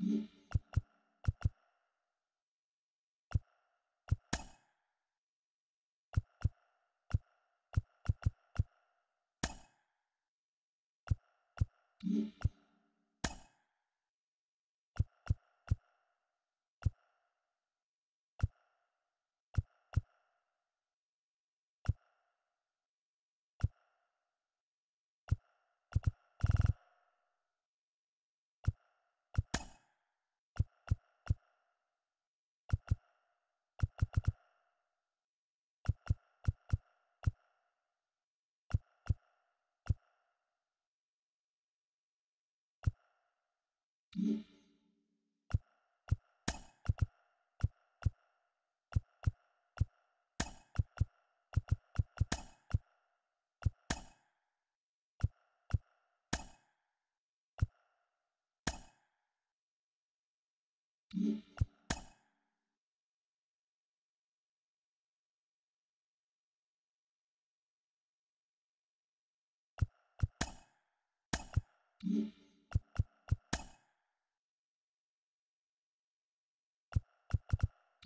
Yeah. Mm-hmm.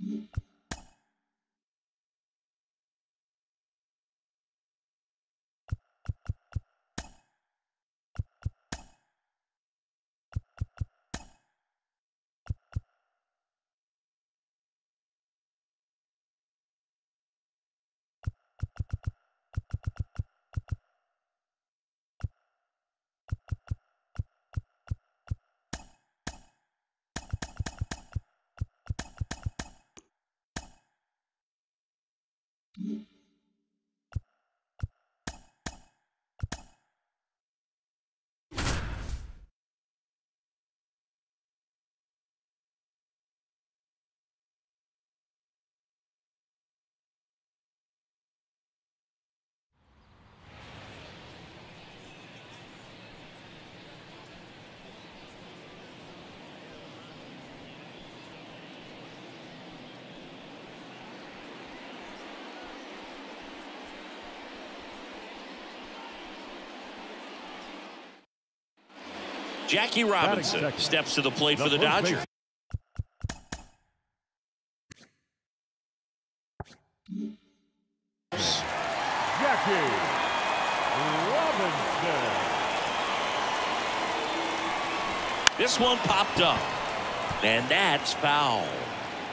Mm-hmm. Jackie Robinson steps to the plate for the Dodgers. Jackie Robinson. This one popped up, and that's foul.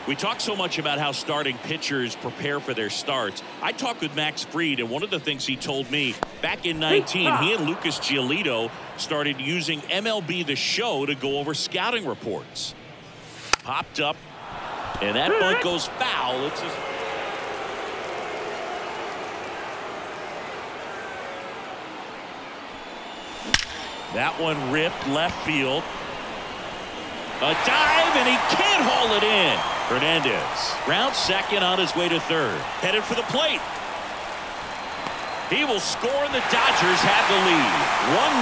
We talk so much about how starting pitchers prepare for their starts. I talked with Max Fried, and one of the things he told me back in 19, he and Lucas Giolito started using MLB The Show to go over scouting reports. Popped up, and that bunt goes foul. It's just That one ripped left field. A dive, and he can't haul it in. Hernandez round second on his way to third. Headed for the plate. He will score, and the Dodgers have the lead. 1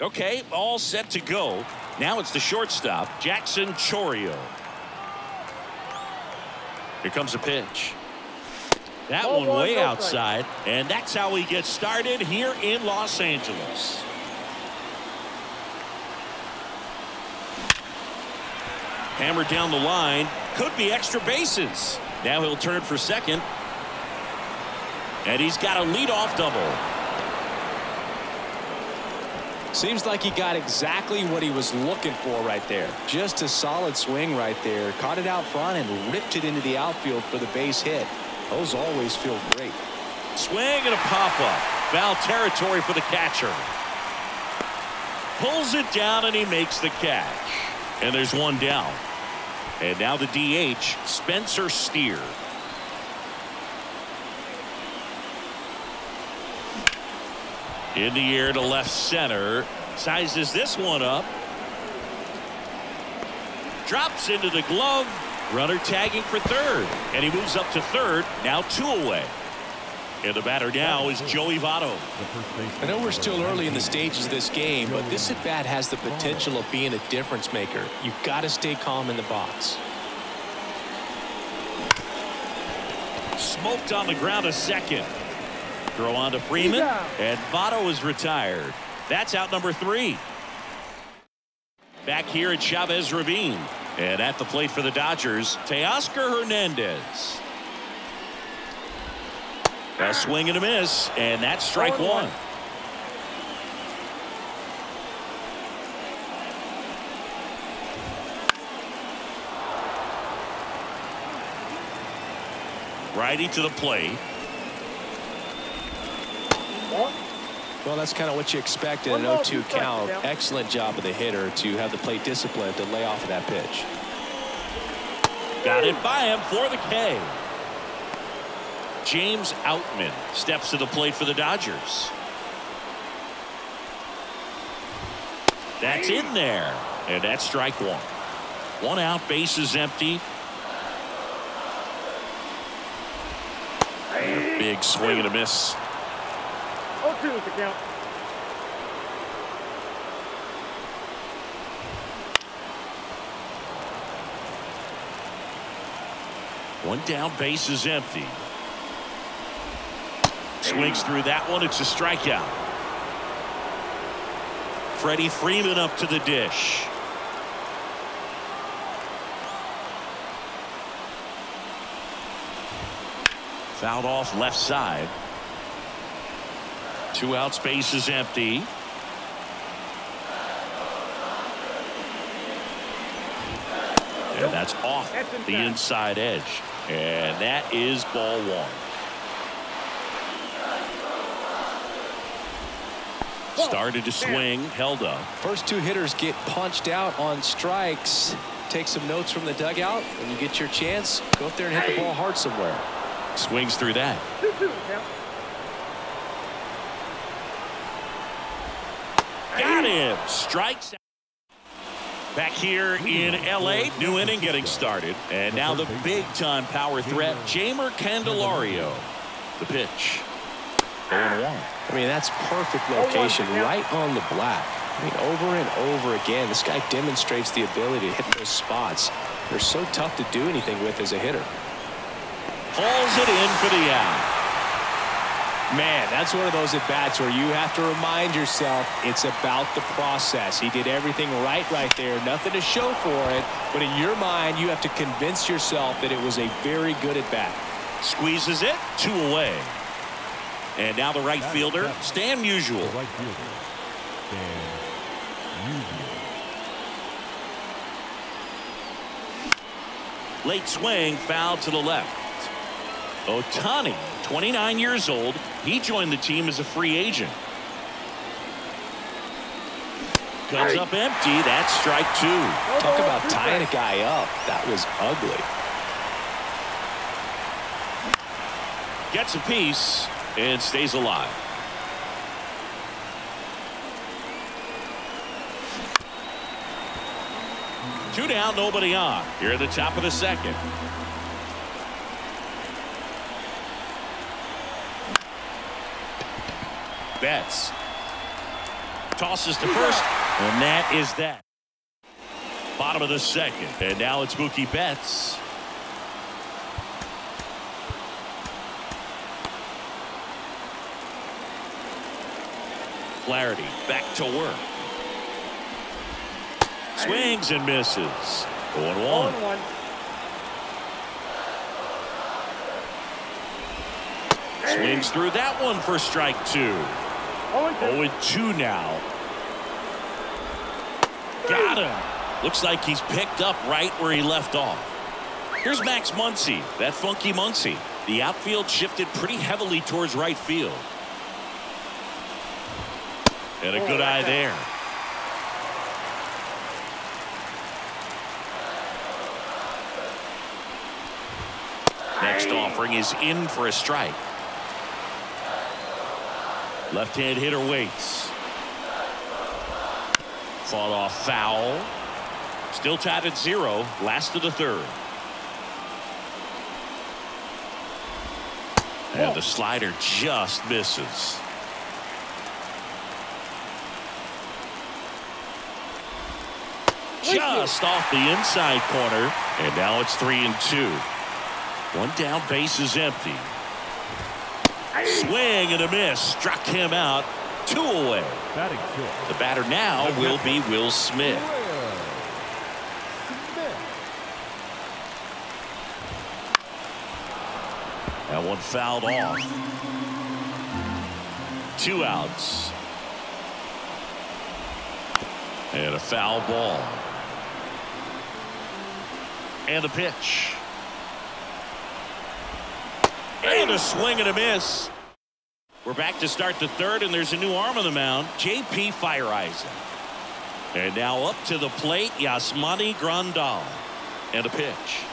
Okay, all set to go. Now it's the shortstop, Jackson Chourio. Here comes a pitch. That one way outside, and that's how we get started here in Los Angeles. Hammered down the line, could be extra bases. Now he'll turn for second. And he's got a leadoff double. Seems like he got exactly what he was looking for right there. Just a solid swing right there. Caught it out front and ripped it into the outfield for the base hit. Those always feel great. Swing and a pop-up. Foul territory for the catcher. Pulls it down and he makes the catch. And there's one down. And now the DH, Spencer Steer. In the air to left center. Sizes this one up. Drops into the glove. Runner tagging for third. And he moves up to third. Now two away. And the batter now is Joey Votto. I know we're still early in the stages of this game, but this at bat has the potential of being a difference maker. You've got to stay calm in the box. Smoked on the ground a second. Throw on to Freeman. And Votto is retired. That's out number three. Back here at Chavez Ravine. And at the plate for the Dodgers, Teoscar Hernandez. A swing and a miss, and that's strike one. Righty to the plate. Well, that's kind of what you expect in an 0-2 count. Excellent job of the hitter to have the plate discipline to lay off of that pitch. Got it by him for the K. James Outman steps to the plate for the Dodgers. That's in there. And that's strike one. One out, base is empty. Big swing and a miss. 0-2 is the count. One down, base is empty. Swings through that one. It's a strikeout. Freddie Freeman up to the dish. Fouled off left side. Two outs, base is empty. And that's off the inside. inside edge. And that is ball one. Started to swing, held up. First two hitters get punched out on strikes. Take some notes from the dugout. When you get your chance, go up there and hit the ball hard somewhere. Swings through that. 2-2 is the count. Got him. Strikes. out. Back here in L.A., new inning getting started. And now the big-time power threat, Jeimer Candelario. The pitch. 0-1. I mean, that's perfect location right on the black. I mean, over and over again, this guy demonstrates the ability to hit those spots. They're so tough to do anything with as a hitter. Hauls it in for the out. Man, that's one of those at-bats where you have to remind yourself it's about the process. He did everything right right there. Nothing to show for it. But in your mind, you have to convince yourself that it was a very good at-bat. Squeezes it. Two away. And now the right fielder, Stan Musial. Right fielder, Stan Musial. Late swing, foul to the left. Ohtani, 29 years old. He joined the team as a free agent. Comes up empty. That's strike two. Talk about tying a guy up. That was ugly. Gets a piece and stays alive. Two down, nobody on. Here at the top of the second. Betts tosses to first, and that is that. Bottom of the second, and now it's Mookie Betts. Flaherty back to work. Swings and misses. 0 One 1. one. Swings through that one for strike two. Oh, and two. 0 2 now. Got him. Looks like he's picked up right where he left off. Here's Max Muncy, that funky Muncy. The outfield shifted pretty heavily towards right field. And a good oh, eye there. Next offering is in for a strike. Left hand hitter waits. Fought off foul. Still tied at zero. Last of the third. And the slider just misses. Just off the inside corner. And now it's three and two. One down, base is empty. Swing and a miss. Struck him out. Two away. The batter now will be Will Smith. That one fouled off. Two outs. And a foul ball. And a pitch. And a swing and a miss. We're back to start the third, and there's a new arm on the mound, J.P. Feyereisen. And now up to the plate, Yasmani Grandal. And a pitch.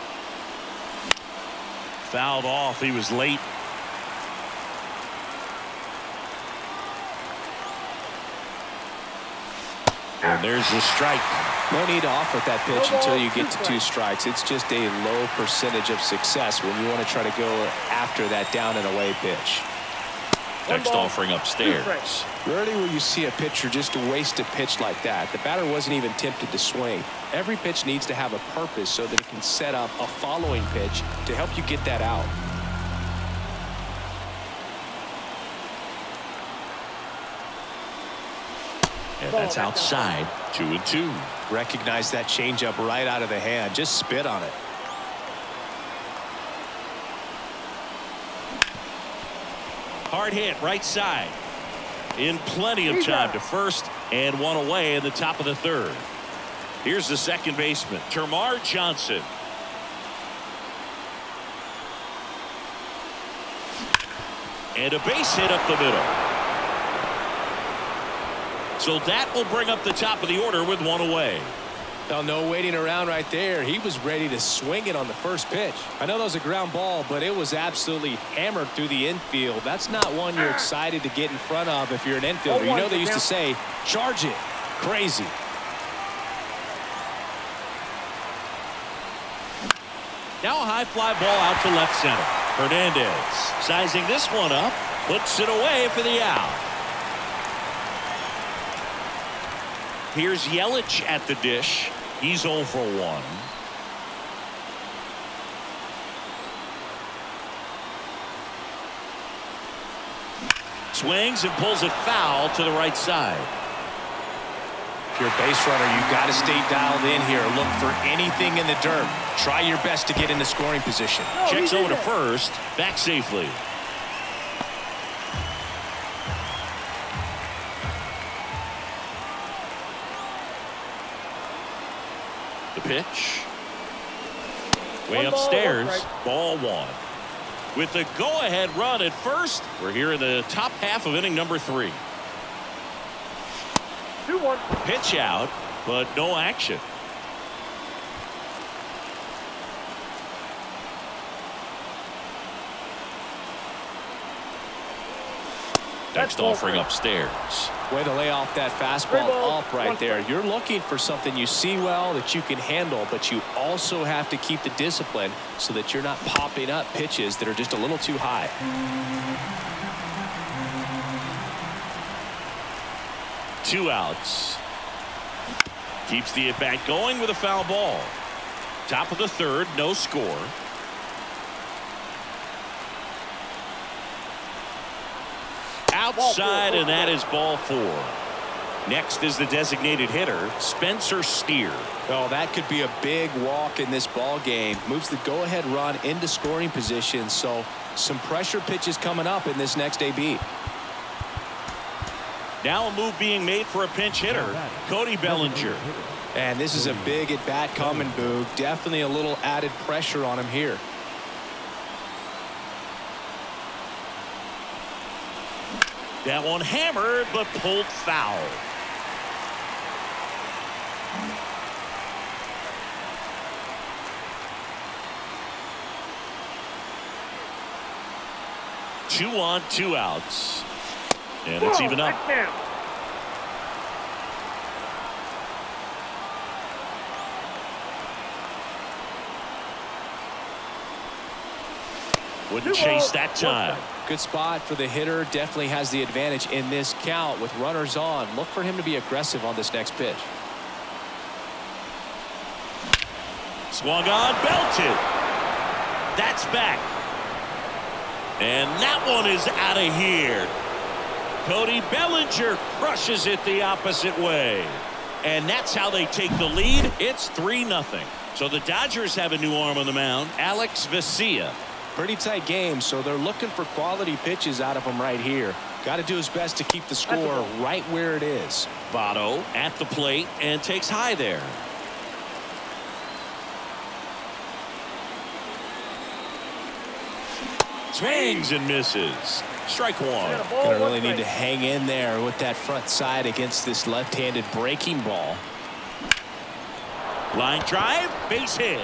Fouled off. He was late. There's the strike. No need to offer that pitch until you get to two strikes. It's just a low percentage of success when you want to try to go after that down and away pitch. Next offering upstairs. Rarely will you see a pitcher just waste a pitch like that. The batter wasn't even tempted to swing. Every pitch needs to have a purpose so that it can set up a following pitch to help you get that out. And that's outside. Two and two. Recognize that changeup right out of the hand. Just spit on it. Hard hit right side. In plenty of time to first and one away in the top of the third. Here's the second baseman, Termarr Johnson. And a base hit up the middle. So that will bring up the top of the order with one away. Now, no waiting around right there. He was ready to swing it on the first pitch. I know that was a ground ball, but it was absolutely hammered through the infield. That's not one you're excited to get in front of if you're an infielder. You know they used to say, charge it. Crazy. Now a high fly ball out to left center. Hernandez sizing this one up, puts it away for the out. Here's Yelich at the dish. He's 0 for 1. Swings and pulls it foul to the right side. If you're a base runner, you got to stay dialed in here. Look for anything in the dirt. Try your best to get into scoring position. Checks over to first. Back safely. Pitch. Way upstairs. Ball one. With the go-ahead run at first, we're here in the top half of inning number three. Two one. Pitch out, but no action. Next offering upstairs. Way to lay off that fastball up right there. You're looking for something you see well that you can handle, but you also have to keep the discipline so that you're not popping up pitches that are just a little too high. Two outs. Keeps the at bat going with a foul ball. Top of the third, no score. Outside, and that is ball four. Next is the designated hitter, Spencer Steer. Oh, that could be a big walk in this ball game. Moves the go-ahead run into scoring position. So some pressure pitches coming up in this next AB. Now a move being made for a pinch hitter, Cody Bellinger. And this is a big at bat coming, Boog. Definitely a little added pressure on him here. That one hammered, but pulled foul. Two on, two outs. And it's even up. Wouldn't chase that time. Good spot for the hitter. Definitely has the advantage in this count with runners on. Look for him to be aggressive on this next pitch. Swung on, belted. That's back. And that one is out of here. Cody Bellinger crushes it the opposite way. And that's how they take the lead. It's 3 nothing. So the Dodgers have a new arm on the mound, Alex Vesia. Pretty tight game, so they're looking for quality pitches out of him right here. Got to do his best to keep the score right where it is. Votto at the plate and takes high there. Swings and misses. Strike one. Gonna really need to hang in there with that front side against this left-handed breaking ball. Line drive, base hit.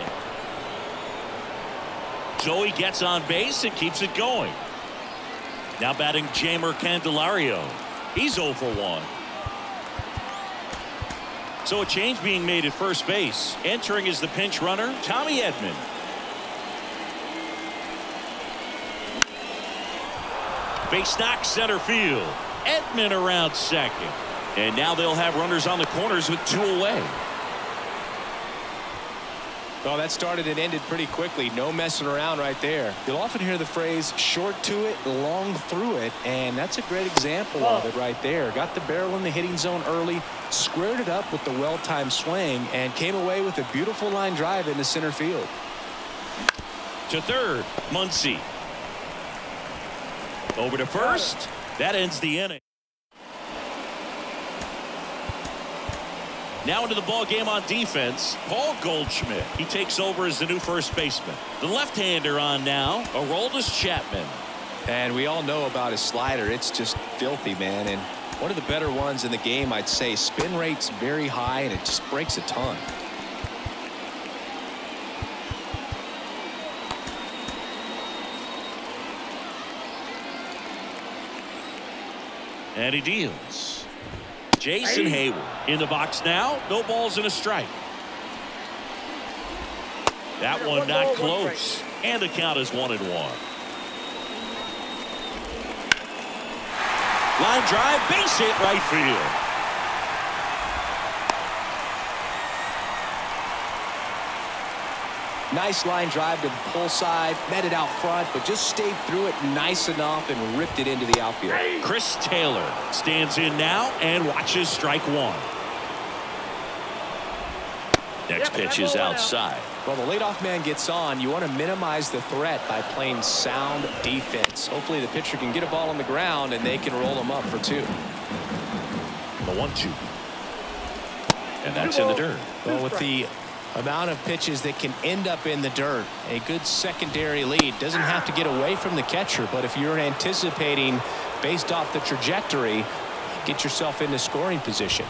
Joey gets on base and keeps it going. Now batting Jeimer Candelario. He's 0 for 1. So a change being made at first base. Entering is the pinch runner, Tommy Edman. Base knock center field. Edman around second. And now they'll have runners on the corners with two away. Well, that started and ended pretty quickly. No messing around right there. You'll often hear the phrase short to it, long through it, and that's a great example of it right there. Got the barrel in the hitting zone early, squared it up with the well-timed swing, and came away with a beautiful line drive into center field. To third, Muncy. Over to first. That ends the inning. Now into the ball game on defense, Paul Goldschmidt. He takes over as the new first baseman. The left-hander on now, Aroldis Chapman. And we all know about his slider. It's just filthy, man. And one of the better ones in the game, I'd say. Spin rate's very high, and it just breaks a ton. And he deals. Jason Heyward in the box now. No balls and a strike. That one not close. And the count is one and one. Line drive, base hit right field. Nice line drive to the pull side, met it out front, but just stayed through it nice enough and ripped it into the outfield. Chris Taylor stands in now and watches strike one. Next pitch is outside. Well, the leadoff man gets on. You want to minimize the threat by playing sound defense. Hopefully the pitcher can get a ball on the ground and they can roll him up for two. The one-two. And that's in the dirt. Well, with the amount of pitches that can end up in the dirt, a good secondary lead doesn't have to get away from the catcher, but if you're anticipating based off the trajectory, get yourself into scoring position.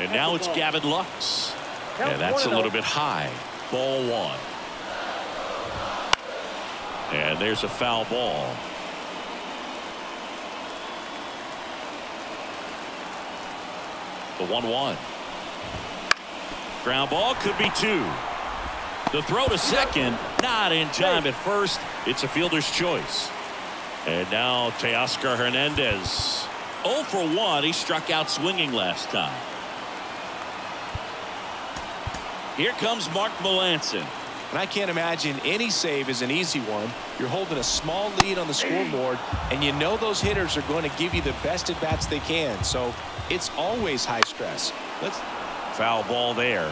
And now it's Gavin Lux. And that's a little bit high. Ball one. And there's a foul ball. The 1-1. Ground ball could be two. The throw to second, not in time at first. It's a fielder's choice. And now Teoscar Hernandez. 0 for 1. He struck out swinging last time. Here comes Mark Melancon. And I can't imagine any save is an easy one. You're holding a small lead on the scoreboard, and you know those hitters are going to give you the best at bats they can. So it's always high stress. Let's foul ball there.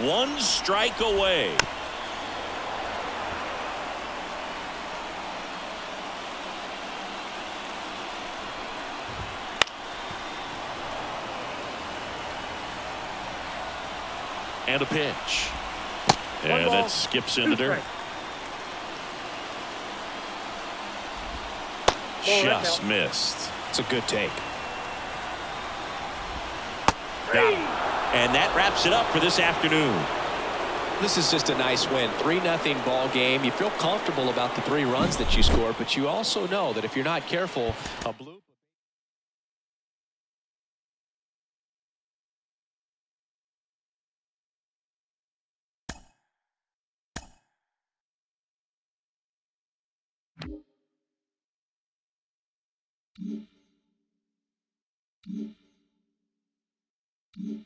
One strike away. And a pitch. And that skips in the dirt. Just missed. It's a good take. And that wraps it up for this afternoon. This is just a nice win. 3-0 ball game. You feel comfortable about the three runs that you scored, but you also know that if you're not careful, a blue... Mm-hmm. Mm-hmm.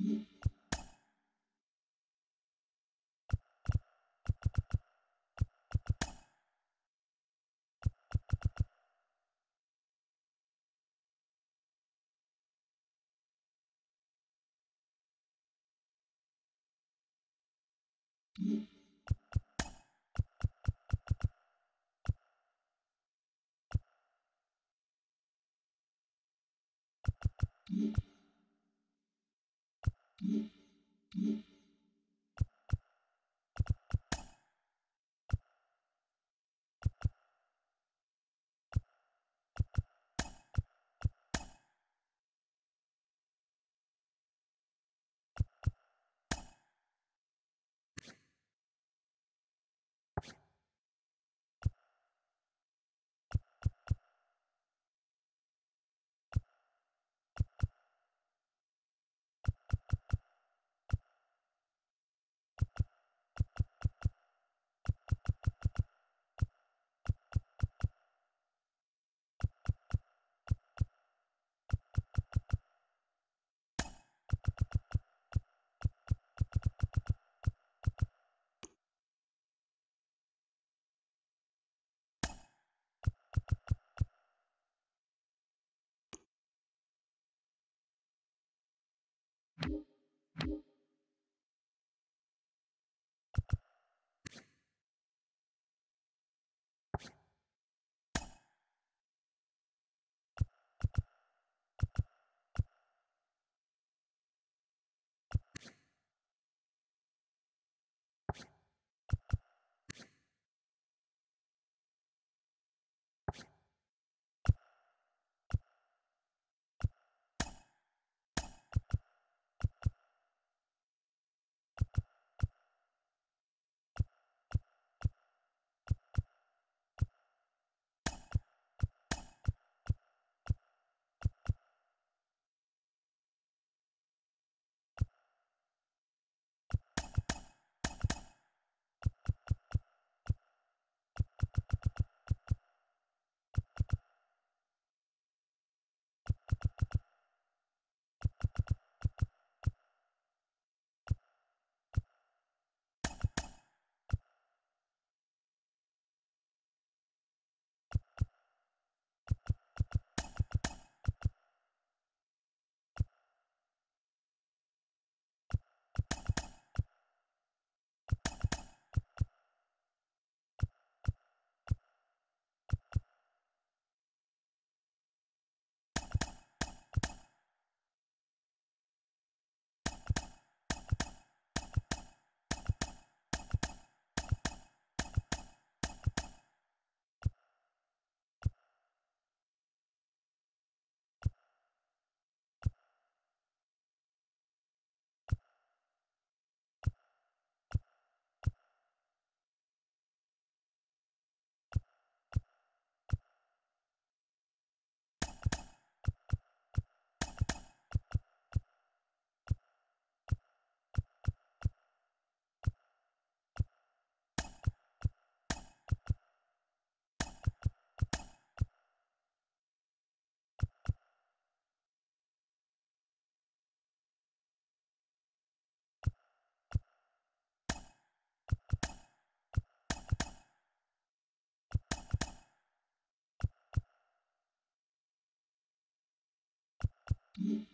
Mm-hmm. Mm-hmm.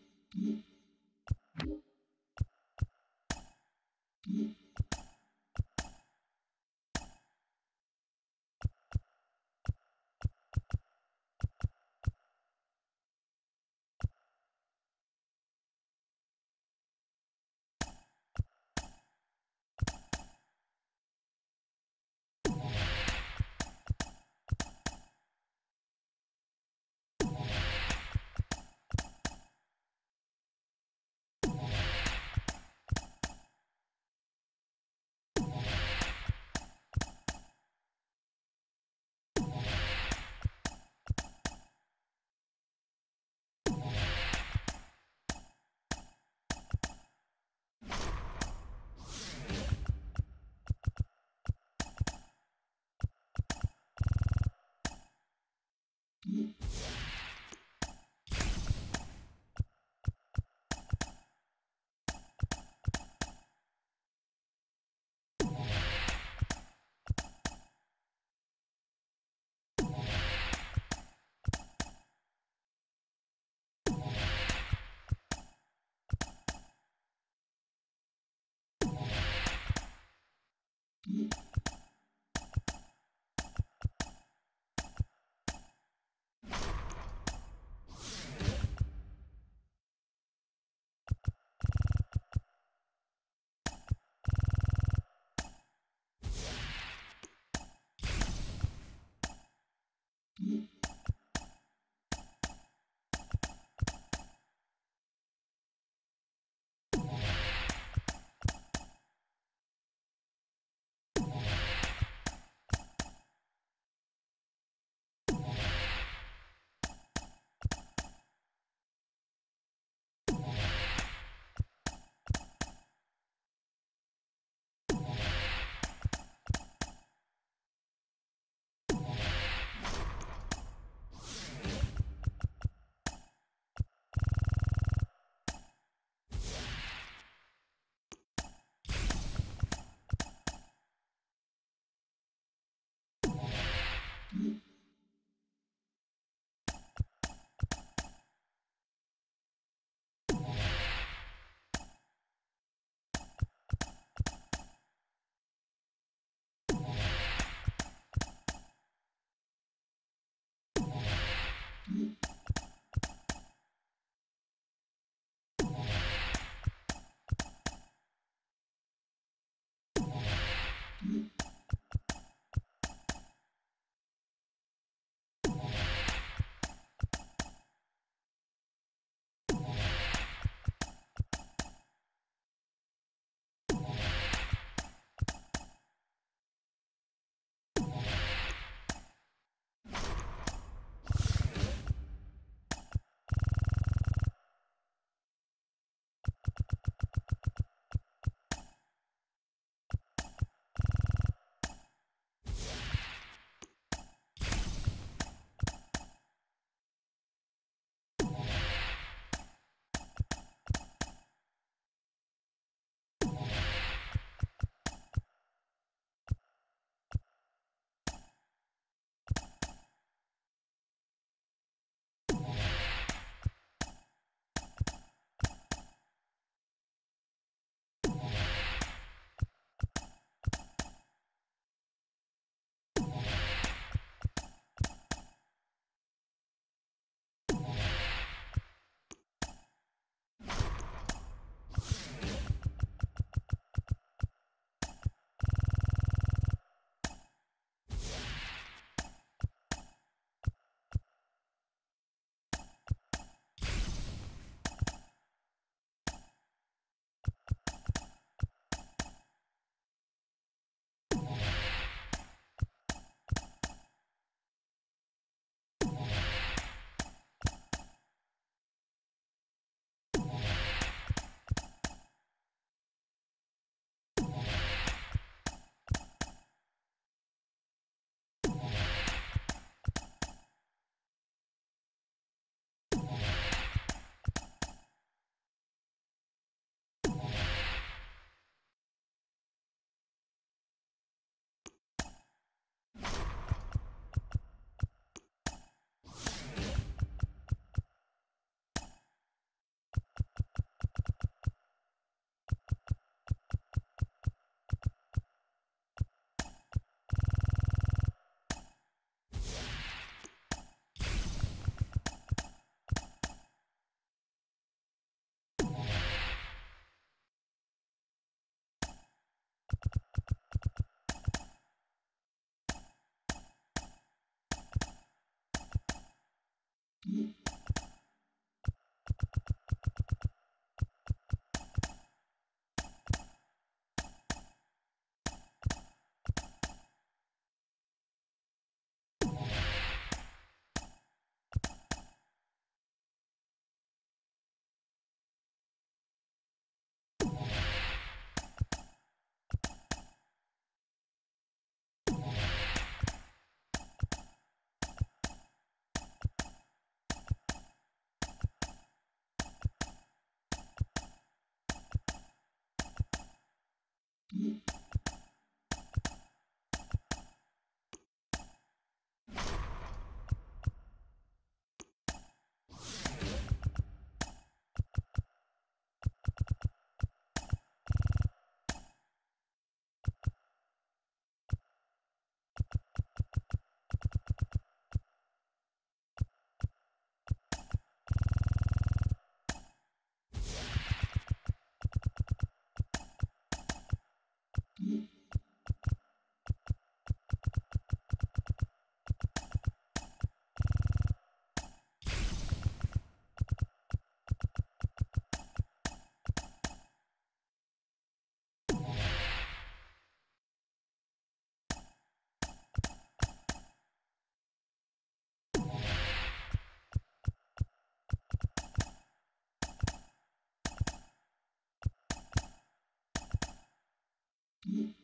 Mm-hmm.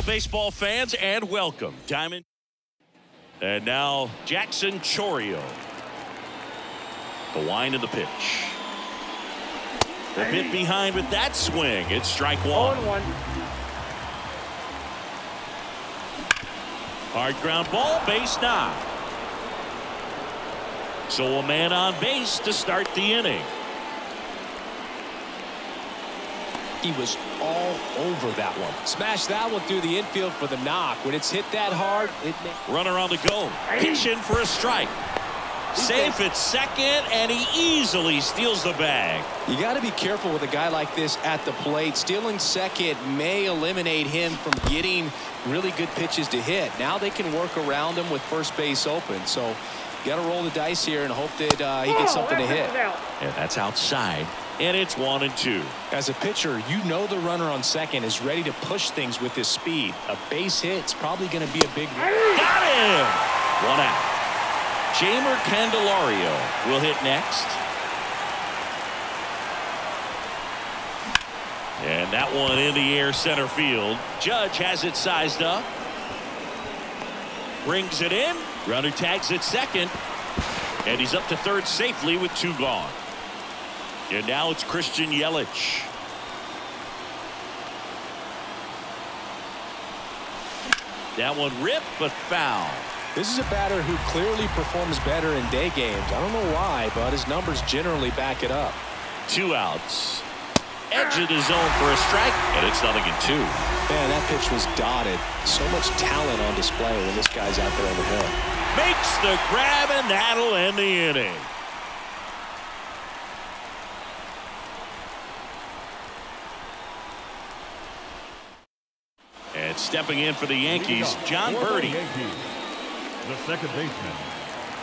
Hello, baseball fans, and welcome. Diamond. And now, Jackson Chourio. The wind of the pitch. The bit behind with that swing. It's strike one. 1. Hard ground ball, base knock. So a man on base to start the inning. He was all over that one. Smash that one through the infield for the knock. When it's hit that hard, it may Runner on the go. Pitch in for a strike. Safe at second, and he easily steals the bag. You got to be careful with a guy like this at the plate. Stealing second may eliminate him from getting really good pitches to hit. Now they can work around him with first base open. So got to roll the dice here and hope that uh, he gets something to hit. And that's outside. And it's one and two. As a pitcher, you know the runner on second is ready to push things with his speed. A base hit's probably going to be a big. One. Got him! One out. Jeimer Candelario will hit next. And that one in the air center field. Judge has it sized up. Brings it in. Runner tags it second. And he's up to third safely with two gone. And now it's Christian Yelich. That one ripped but foul. This is a batter who clearly performs better in day games. I don't know why, but his numbers generally back it up. Two outs. Edge of the zone for a strike, and it's nothing in two. Man, that pitch was dotted. So much talent on display when this guy's out there on the hill. Makes the grab, and that'll end the inning. And stepping in for the Yankees, the Yankees, the second baseman,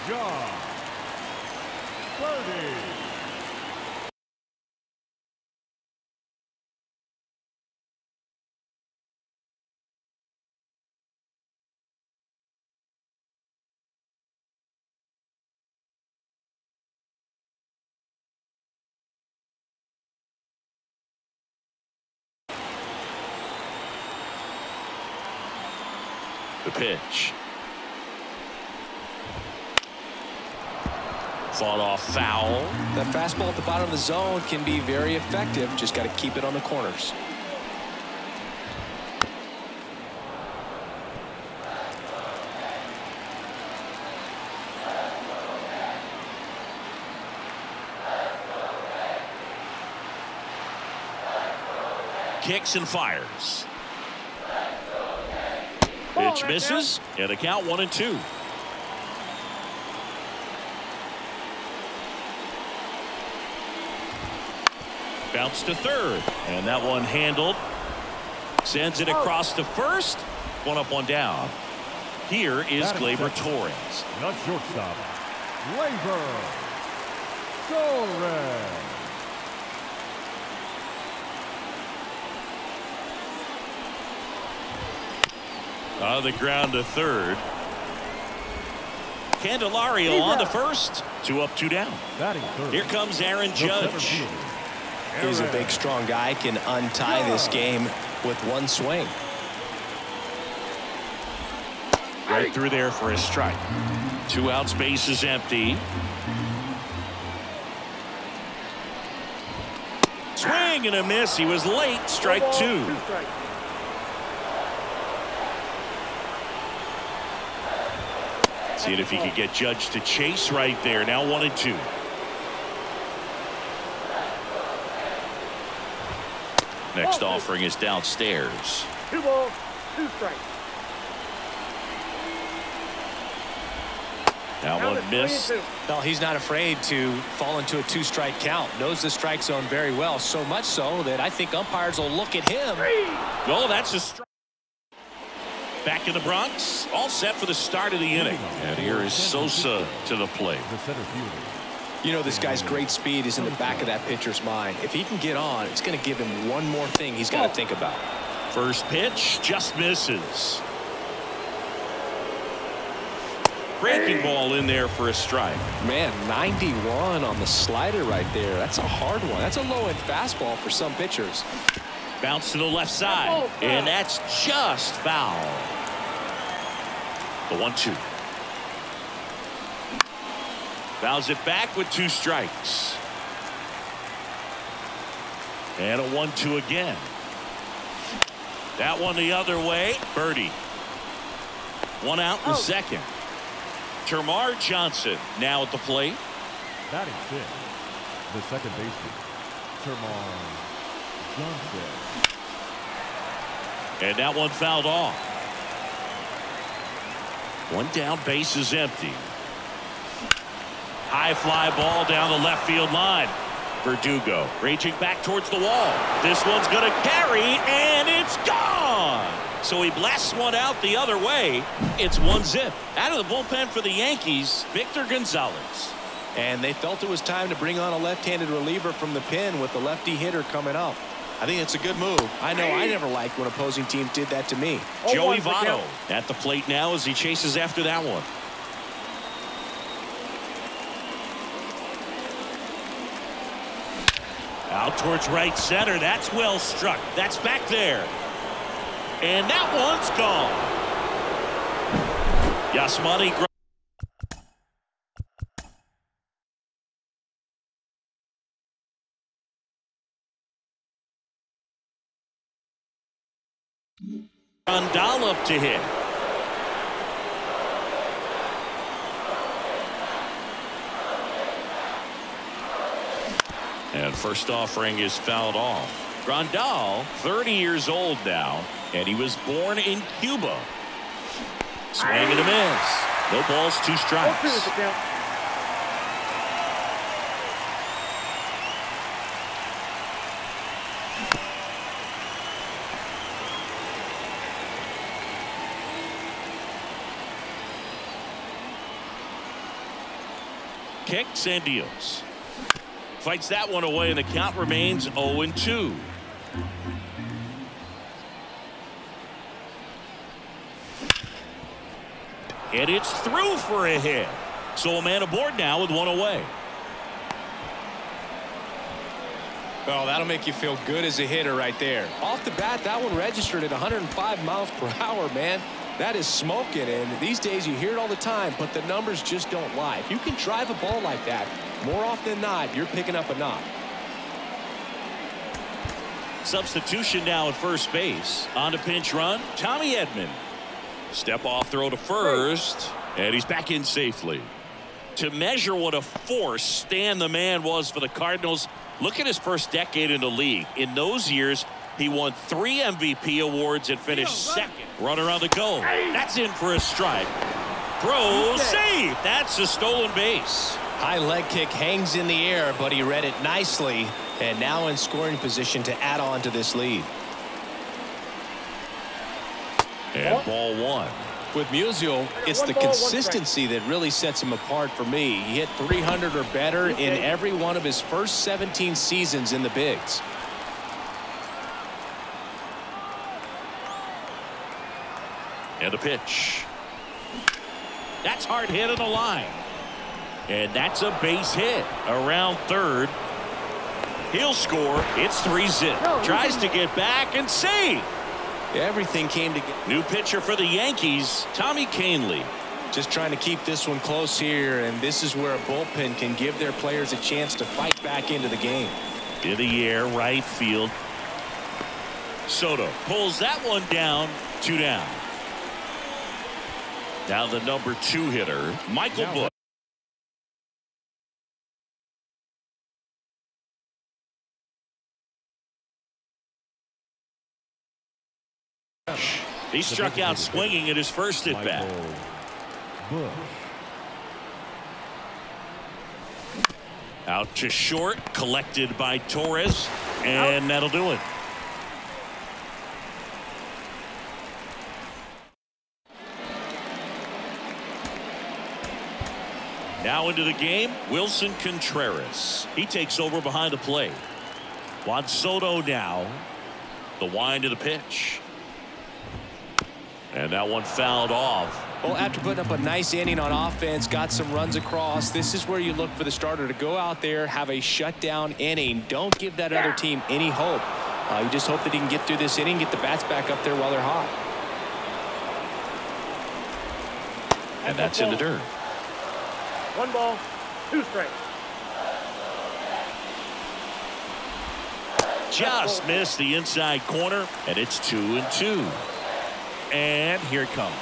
Jon Berti. Pitch. Fought off foul. That fastball at the bottom of the zone can be very effective. Just got to keep it on the corners. Kicks and fires. Pitch misses, and a count one and two. Bounce to third, and that one handled. Sends it oh. across to first. One up, one down. Here is Batting Gleyber. Torres. Not shortstop, Gleyber Torres. On the ground to third. Candelario on the first. Two up, two down. Here comes Aaron Judge. He's a big, strong guy. Can untie this game with one swing. Right through there for a strike. Two outs, base is empty. Swing and a miss. He was late. Strike two. Seeing if he could get Judge to chase right there. Now one and two. Next oh. offering is downstairs. Two balls, two strikes. That Now one and missed. two. No, he's not afraid to fall into a two-strike count. Knows the strike zone very well. So much so that I think umpires will look at him. Oh, that's a strike. Back in the Bronx, all set for the start of the inning. And here is Sosa to the plate. The center fielder. You know this guy's great speed is in the back of that pitcher's mind. If he can get on, it's going to give him one more thing he's got to think about. First pitch just misses. Breaking ball in there for a strike. Man, 91 on the slider right there. That's a hard one. That's a low-end fastball for some pitchers. Bounce to the left side. Oh, oh. And that's just foul. The one two. Fouls it back with two strikes. And a one two again. That one the other way. Berti. One out in the second. Termarr Johnson now at the plate. Batting fifth. The second baseman, Termarr Johnson. And that one fouled off. One down, base is empty. High fly ball down the left field line. Verdugo reaching back towards the wall. This one's going to carry, and it's gone. So he blasts one out the other way. It's one zip. Out of the bullpen for the Yankees, Victor Gonzalez. And they felt it was time to bring on a left-handed reliever from the pen with the lefty hitter coming up. I think it's a good move. I know I never liked when opposing teams did that to me. Oh, Joey one Votto at the plate now as he chases after that one. Out towards right center. That's well struck. That's back there. And that one's gone. Yasmani Gra- Grandal up to hit. And first offering is fouled off. Grandal, 30 years old now, and he was born in Cuba. Swing and a miss. No balls, two strikes. Deals. Fights that one away, and the count remains 0 2. And it's through for a hit. So a man aboard now with one away. Well, that'll make you feel good as a hitter right there. Off the bat, that one registered at 105 miles per hour, man. That is smoking, and these days you hear it all the time, but the numbers just don't lie. If you can drive a ball like that, more often than not, you're picking up a knock. Substitution now at first base. On to pinch run, Tommy Edman. Step off throw to first, and he's back in safely. To measure what a force Stan the man was for the Cardinals, look at his first decade in the league. In those years, he won three MVP awards and finished second. Runner on the go. That's in for a strike. Throw, save. That's a stolen base. High leg kick hangs in the air, but he read it nicely, and now in scoring position to add on to this lead. And ball one. With Musial, it's the ball, consistency that really sets him apart for me. He hit 300 or better in every one of his first 17 seasons in the bigs. And a pitch. That's hard hit on the line. And that's a base hit around third. He'll score. It's three zip. No, Tries to get back and save. Everything came together. New pitcher for the Yankees, Tommy Kahnle. Just trying to keep this one close here, and this is where a bullpen can give their players a chance to fight back into the game. In the air, right field. Soto pulls that one down, two down. Now the number two hitter, Michael Now Busch. He struck out swinging at his first at bat. Out to short, collected by Torres, and that'll do it. Now into the game, Willson Contreras. He takes over behind the plate. Juan Soto now. The wind of the pitch. And that one fouled off. Well, after putting up a nice inning on offense, got some runs across, this is where you look for the starter to go out there, have a shutdown inning. Don't give that other team any hope. Uh, you just hope that he can get through this inning, get the bats back up there while they're hot. And that's in the dirt. One ball, two strikes. just missed the inside corner, and it's two and two. And here it comes.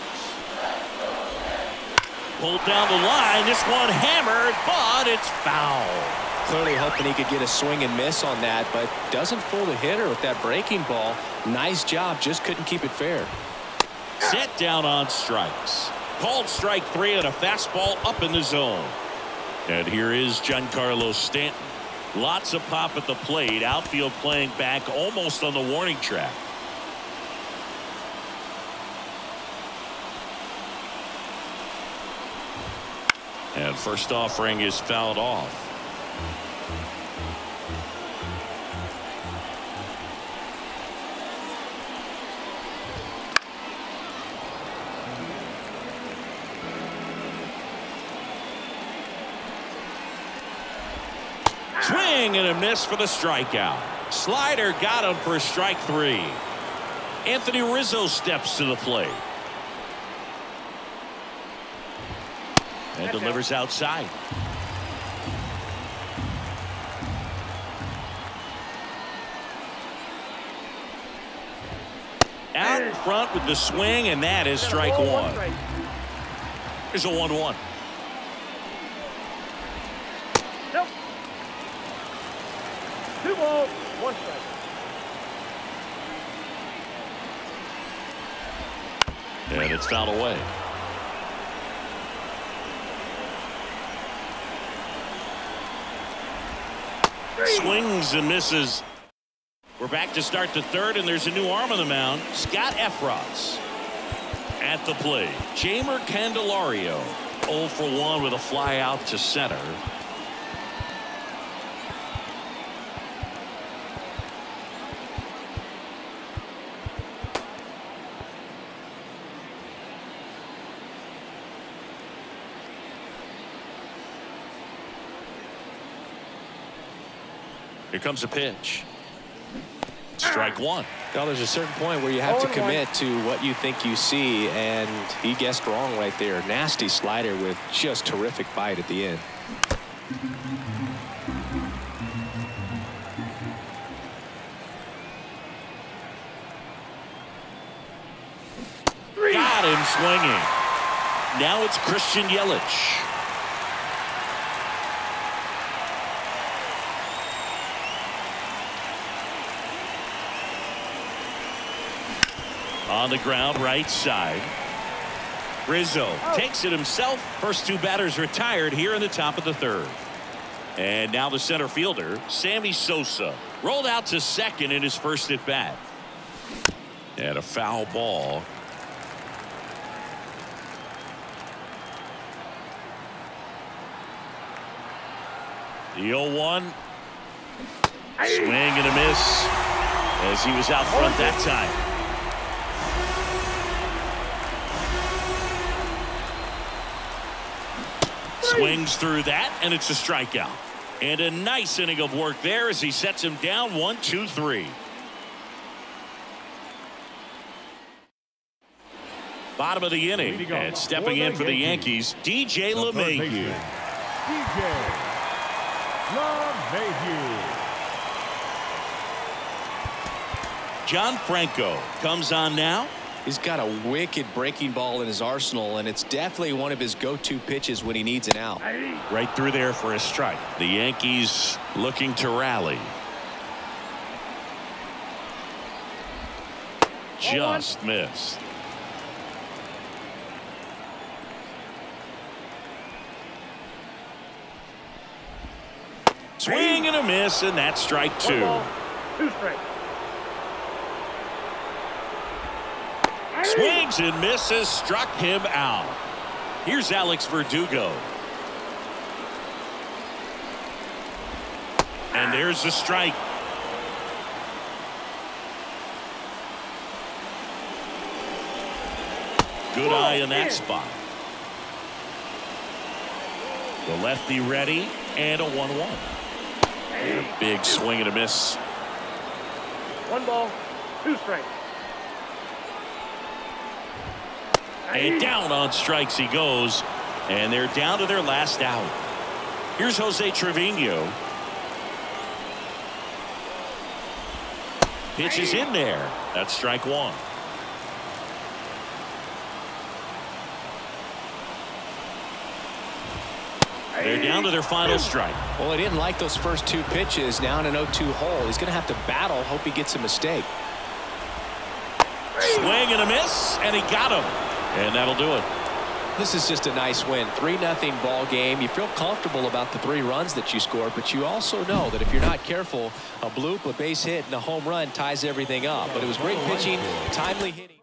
Pulled down the line. This one hammered, but it's foul. Clearly hoping he could get a swing and miss on that, but doesn't fool the hitter with that breaking ball. Nice job, just couldn't keep it fair. Set down on strikes. Called strike three on a fastball up in the zone. And here is Giancarlo Stanton. Lots of pop at the plate. Outfield playing back almost on the warning track. And first offering is fouled off. Swing and a miss for the strikeout. Slider got him for strike three. Anthony Rizzo steps to the plate. And delivers outside. Out in front with the swing, and that is strike one. Here's a 1 1 1. Nope. One strike. And it's fouled away. Swings and misses. We're back to start the third, and there's a new arm on the mound. Scott Effross at the plate. Jeimer Candelario 0 for 1 with a fly out to center. Comes a pitch. Strike one. Well, there's a certain point where you have to one. commit to what you think you see, and he guessed wrong right there. Nasty slider with just terrific bite at the end. Got him swinging. Now it's Christian Yelich. On the ground, right side. Rizzo oh. takes it himself. First two batters retired here in the top of the third. And now the center fielder, Sammy Sosa, rolled out to second in his first at bat. And a foul ball The 0-1. Swing and a miss as he was out front that time. Swings through that and it's a strikeout. And a nice inning of work there as he sets him down one, two, three. Bottom of the inning and stepping in for the Yankees. DJ LeMahieu. DJ LeMahieu. John Franco comes on now. He's got a wicked breaking ball in his arsenal, and it's definitely one of his go-to pitches when he needs an out. Right through there for a strike. The Yankees looking to rally. Just missed. Swing and a miss, and that's strike two. two strikes. Swings and misses, struck him out. Here's Alex Verdugo. And there's the strike. Good eye in that spot. The lefty ready and a 1 1. And a big swing and a miss. One ball, two strikes. And down on strikes he goes. And they're down to their last out. Here's Jose Trevino. Pitch is in there. That's strike one. They're down to their final strike. Well, he didn't like those first two pitches. Now in an 0-2 hole, he's going to have to battle. Hope he gets a mistake. Swing and a miss, and he got him. And that'll do it. This is just a nice win. 3 nothing ball game. You feel comfortable about the three runs that you scored, but you also know that if you're not careful, a bloop, a base hit, and a home run ties everything up. But it was great pitching, timely hitting.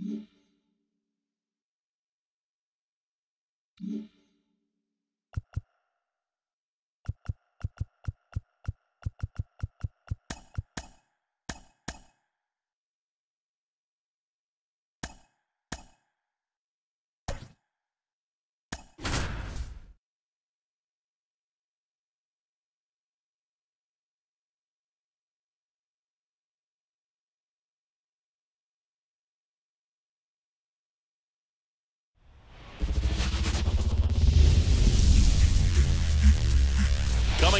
Mm-hmm.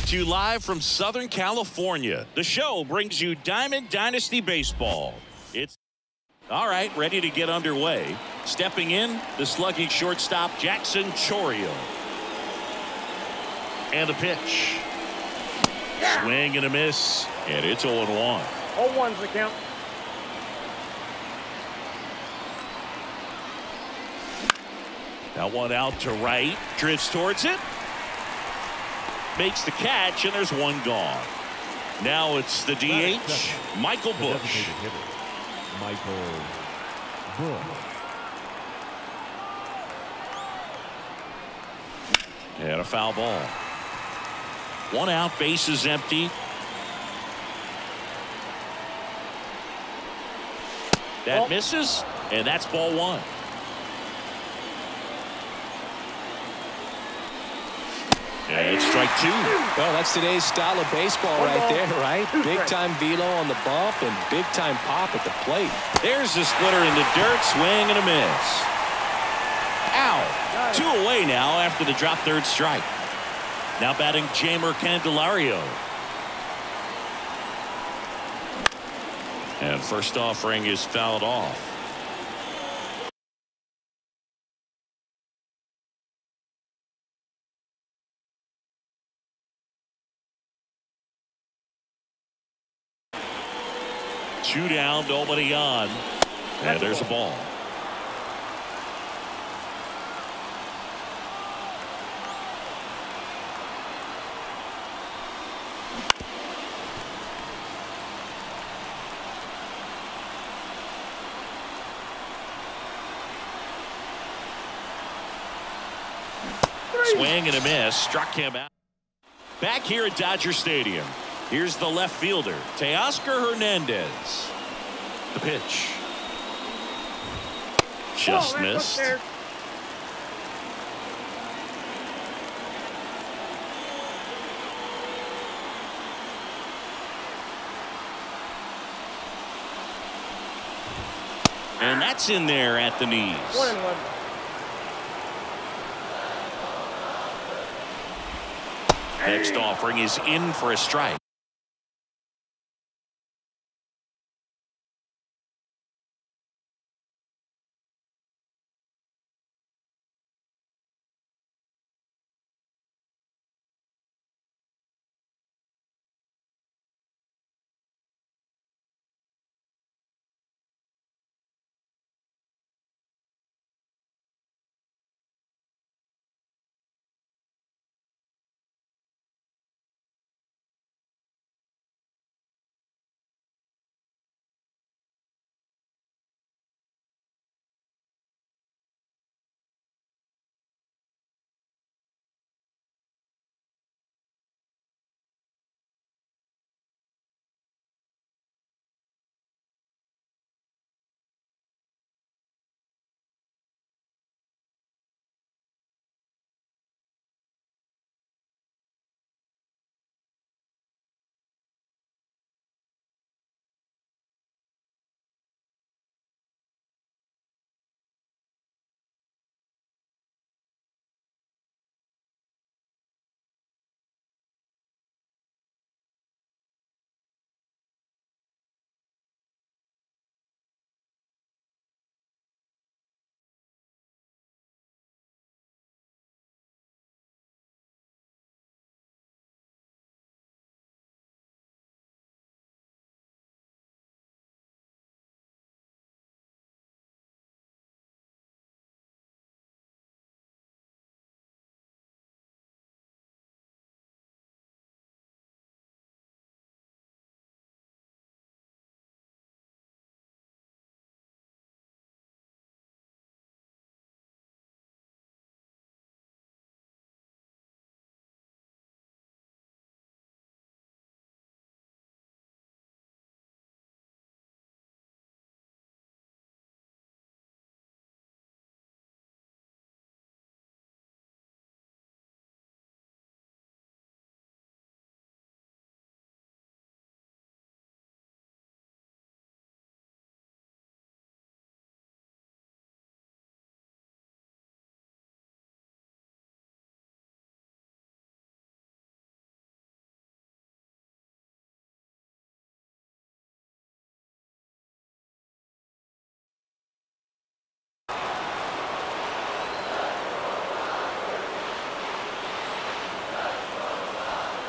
Coming to you live from Southern California. The show brings you Diamond Dynasty Baseball. It's all right, ready to get underway. Stepping in, the slugging shortstop, Jackson Chourio. And a pitch. Swing and a miss, and it's 0 1. All one's the count. That one out to right, drifts towards it. Makes the catch, and there's one gone. Now it's the DH, Michael Busch. Michael Busch. And a foul ball. One out, base is empty. That oh. misses, and that's ball one. And it's strike two. Well, that's today's style of baseball One right ball, there, right? two Big time velo on the bump and big time pop at the plate. There's the splitter in the dirt, swing and a miss. Ow. Two away now after the drop third strike. Now batting Jeimer Candelario. And first offering is fouled off. Two down, nobody on. And there's a ball. Swing and a miss. Struck him out. Back here at Dodger Stadium. Here's the left fielder, Teoscar Hernandez. The pitch. Just oh, that's missed. And that's in there at the knees. One and one. Next offering is in for a strike.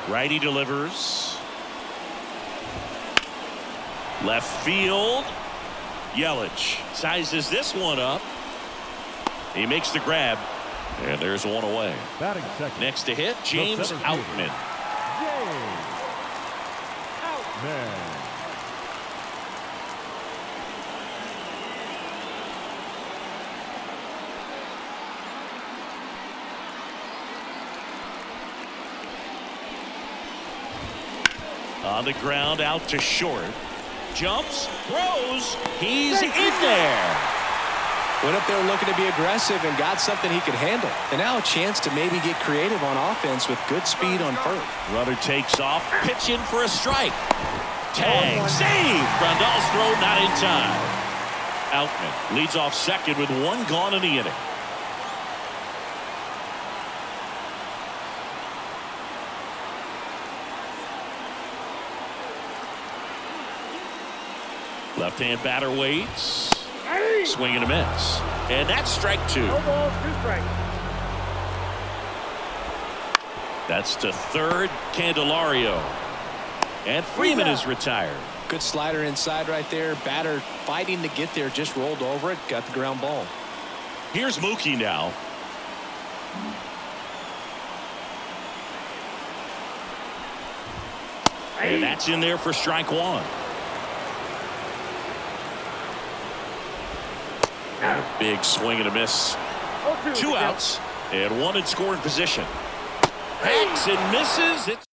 Righty delivers. Left field. Yelich sizes this one up. He makes the grab. And there's one away. Batting second. Next to hit, James. Outman. James. Outman. On the ground, out to short. Jumps, throws. He's in there. Went up there looking to be aggressive and got something he could handle. And now a chance to maybe get creative on offense with good speed on first. Runner takes off, pitch in for a strike. Tag, save. Grandal's throw not in time. Outman leads off second with one gone in the inning. Left-hand batter waits. Hey! Swing and a miss. And that's strike two. No balls, two strikes. That's to third, Candelario. And Freeman is retired. Good slider inside right there. Batter fighting to get there. Just rolled over it. Got the ground ball. Here's Mookie now. And that's in there for strike one. Big swing and a miss. Two. Outs and one in scoring position. Hacks and misses. It's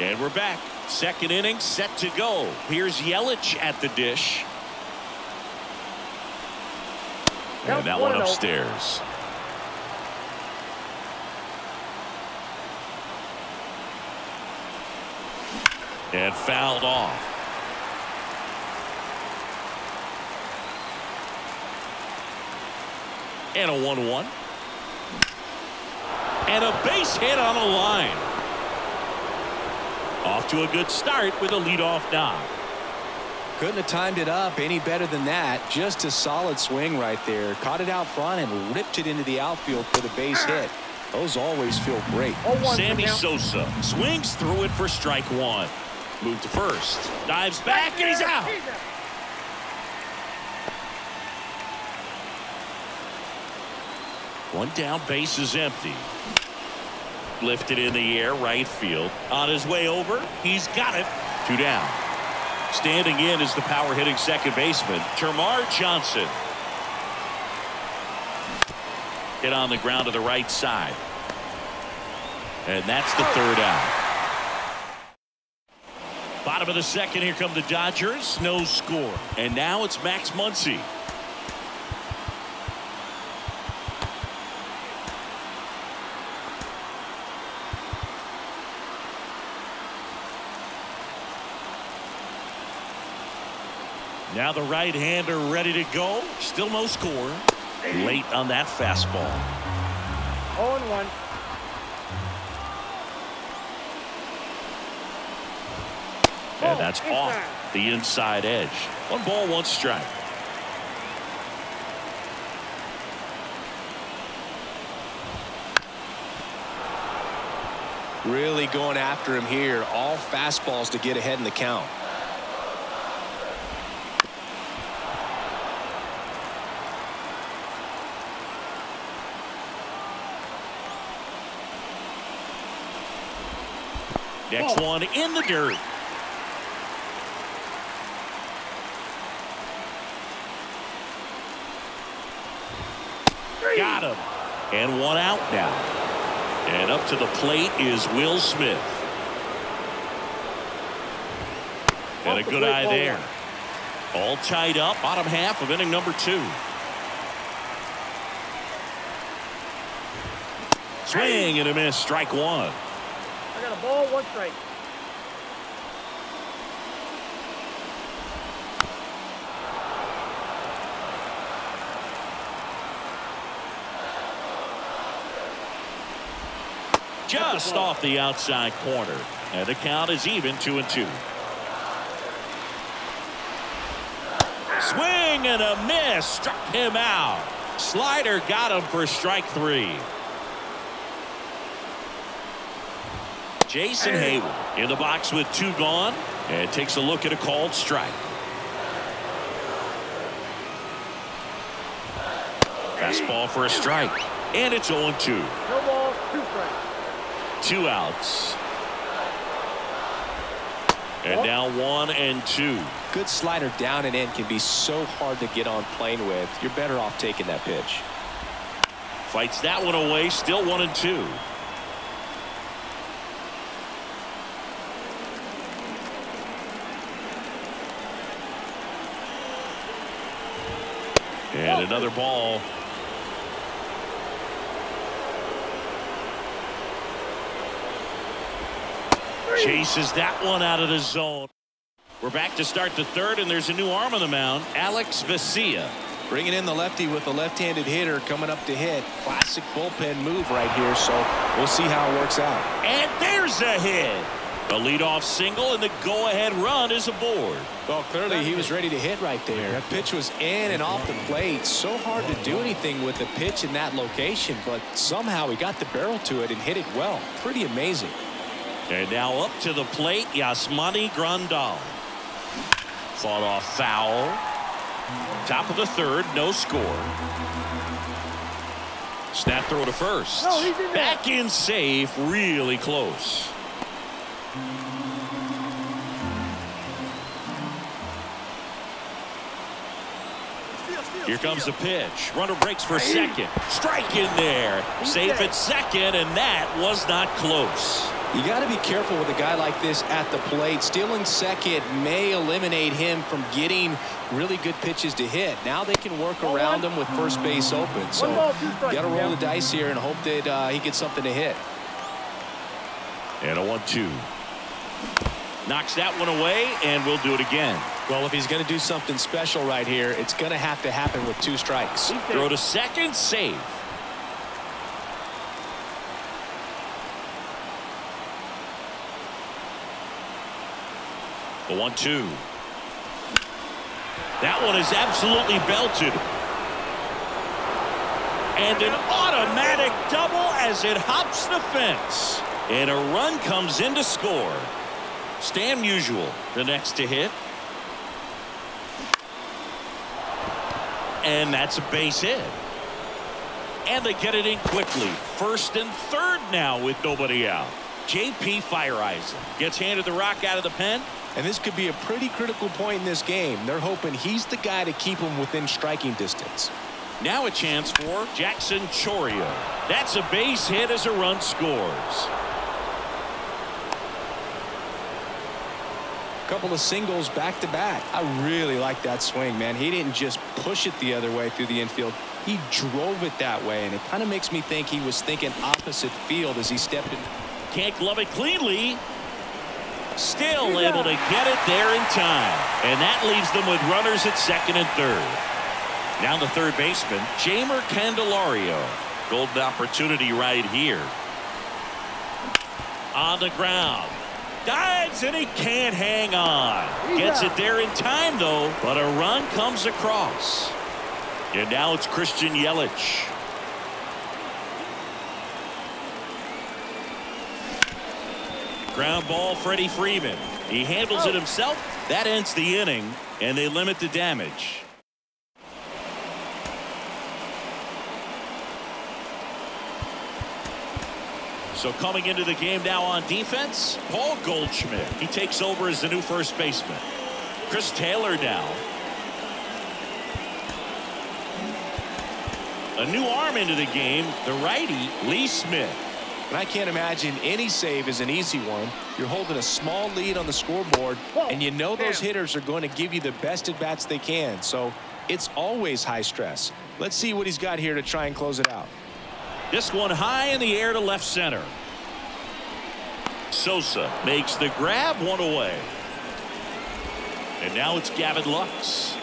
and we're back. Second inning set to go. Here's Yelich at the dish. And that one upstairs. And fouled off. And a 1-1. And a base hit on a line. Off to a good start with a leadoff knock. Couldn't have timed it up any better than that. Just a solid swing right there. Caught it out front and ripped it into the outfield for the base hit. Those always feel great. Oh, one. Sammy Sosa swings through it for strike one. Move to first. Dives back and he's out. He's out. One down, base is empty. Lifted in the air, right field. On his way over, he's got it. Two down. Standing in is the power hitting second baseman, Termarr Johnson. Hit on the ground to the right side. And that's the third out. Bottom of the second, here come the Dodgers. No score. And now it's Max Muncy. Now the right-hander ready to go. Still no score. Late on that fastball. Oh, and one. And Oh, that's off the inside edge. One ball, one strike. Really going after him here. All fastballs to get ahead in the count. Next one in the dirt. Got him. And one out now. And up to the plate is Will Smith. And a good eye there. All tied up. Bottom half of inning number two. Swing and a miss. Strike one. I got a ball, one strike. Just off the outside corner. And the count is even two and two. Swing and a miss. Struck him out. Slider got him for strike three. Jason Heyward in the box with two gone and takes a look at a called strike. Fastball for a strike. And it's 0-2. No ball, two strikes. Two outs. And now one and two. Good slider down and in can be so hard to get on plane with. You're better off taking that pitch. Fights that one away. Still one and two. Another ball. Chases that one out of the zone. We're back to start the third, and there's a new arm on the mound, Alex Vesia. Bringing in the lefty with the left-handed hitter coming up to hit. Classic bullpen move right here, so we'll see how it works out. And there's a hit. A leadoff single, and the go-ahead run is aboard. Well, clearly he was ready to hit right there. That pitch was in and off the plate. So hard to do anything with the pitch in that location, but somehow he got the barrel to it and hit it well. Pretty amazing. And now up to the plate, Yasmani Grandal. Fought off foul. Top of the third, no score. Snap throw to first. No, he's in there. Back in safe, really close. Here comes the pitch. Runner breaks for second. Strike in there. Safe at second, and that was not close. You got to be careful with a guy like this at the plate. Stealing second may eliminate him from getting really good pitches to hit. Now they can work around him with first base open. So One ball, two strikes, got to roll the dice here and hope that uh, he gets something to hit. And a one-two. Knocks that one away, and we'll do it again. Well, if he's going to do something special right here, it's going to have to happen with two strikes. Throw to second, safe. The one-two. That one is absolutely belted. And an automatic double as it hops the fence. And a run comes in to score. Stan Musial, the next to hit. And that's a base hit. And they get it in quickly. First and third now with nobody out. J.P. Feyereisen gets handed the rock out of the pen. And this could be a pretty critical point in this game. They're hoping he's the guy to keep them within striking distance. Now a chance for Jackson Chourio. That's a base hit as a run scores. Couple of singles back to back. I really like that swing, man. He didn't just push it the other way through the infield. He drove it that way, and it kind of makes me think he was thinking opposite field as he stepped in. Can't glove it cleanly. Still able to get it there in time. And that leaves them with runners at second and third. Now the third baseman, Jeimer Candelario. Golden opportunity right here. On the ground. Dives and he can't hang on. Gets it there in time though, but a run comes across. And now it's Christian Yelich. Ground ball, Freddie Freeman. He handles it oh. himself. That ends the inning, and they limit the damage. So coming into the game now on defense, Paul Goldschmidt. He takes over as the new first baseman. Chris Taylor now. A new arm into the game, the righty, Lee Smith. And I can't imagine any save is an easy one. You're holding a small lead on the scoreboard, and you know those hitters are going to give you the best at bats they can. So it's always high stress. Let's see what he's got here to try and close it out. This one high in the air to left center. Sosa makes the grab one away. And now it's Gavin Lux.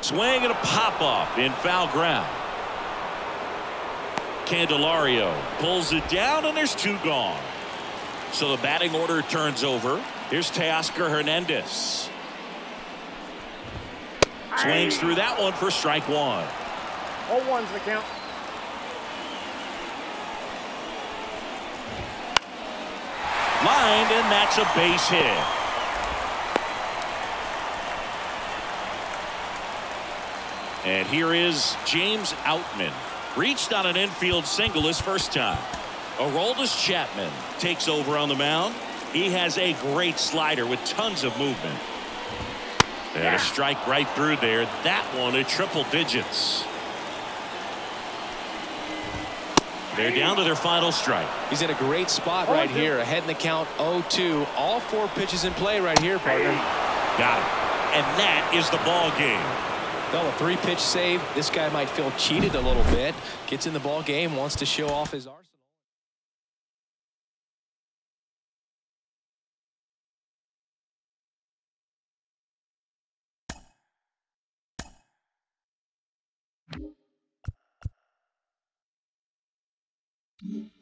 Swing and a pop up in foul ground. Candelario pulls it down and there's two gone. So the batting order turns over. Here's Teoscar Hernandez. Swings through that one for strike one. All ones the count. Lined, and that's a base hit. And here is James Outman. Reached on an infield single his first time. Aroldis Chapman takes over on the mound. He has a great slider with tons of movement. And a strike right through there. That one at triple digits. They're down to their final strike. He's in a great spot right here. Ahead in the count 0-2. All four pitches in play right here, partner. Got it. And that is the ball game. Well, a three-pitch save. This guy might feel cheated a little bit. Gets in the ball game, wants to show off his arsenal.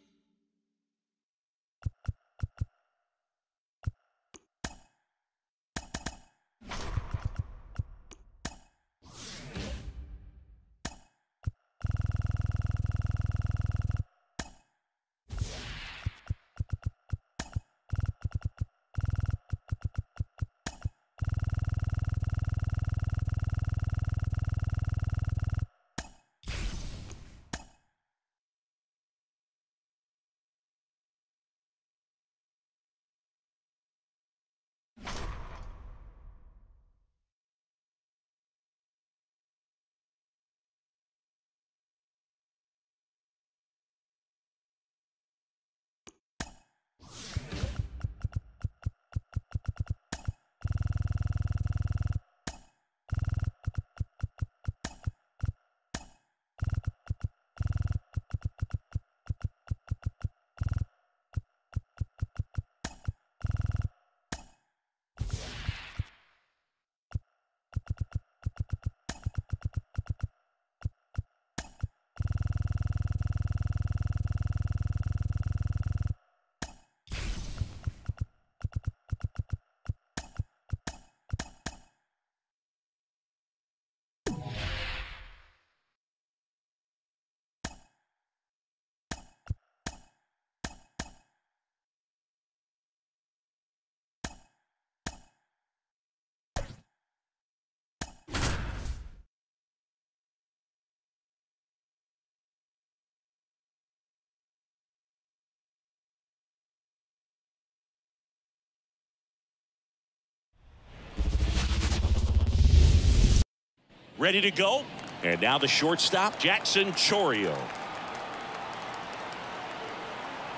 Ready to go. And now the shortstop, Jackson Chourio.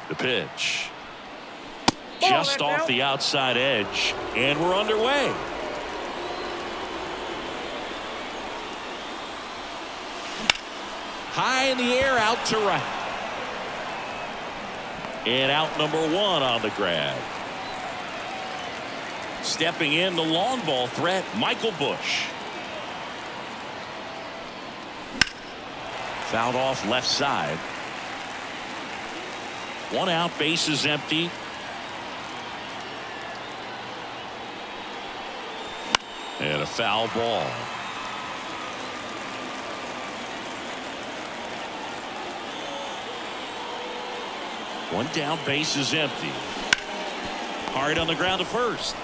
The pitch. Just off the outside edge. And we're underway. High in the air, out to right. And out number one on the grab. Stepping in the long ball threat, Michael Busch. Fouled off left side. One out, base is empty. And a foul ball. One down, base is empty. Hard on the ground to first.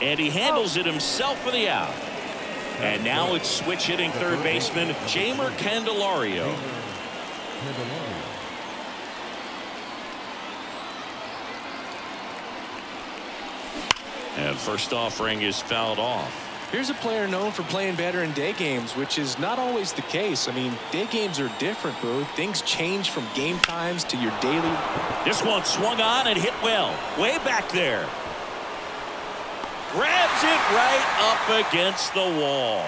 And he handles oh. it himself for the out. And now it's switch hitting third baseman Jeimer Candelario. And first offering is fouled off. Here's a player known for playing better in day games, which is not always the case. I mean, day games are different, bro. Things change from game times to your daily. This one swung on and hit well. Way back there. Grabs it right up against the wall.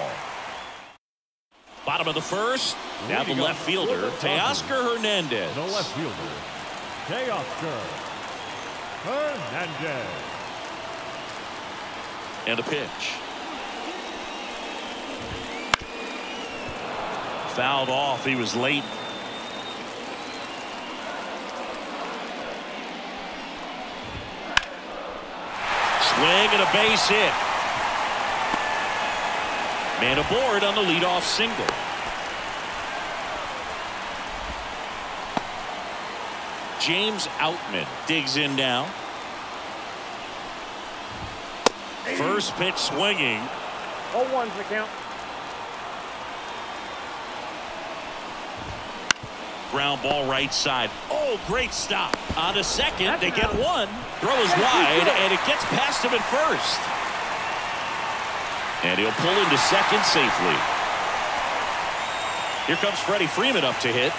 Bottom of the first. Now the left fielder, Teoscar Hernandez. The left fielder, Teoscar Hernandez. And a pitch. Fouled off. He was late. swing and a base hit. Man aboard on the leadoff single. James Outman digs in now. First pitch swinging. 0-1's the count. Ground ball right side. Oh, great stop. On a second, That's they get out. one. Throw is wide, and it gets past him at first. And he'll pull into second safely. Here comes Freddie Freeman up to hit.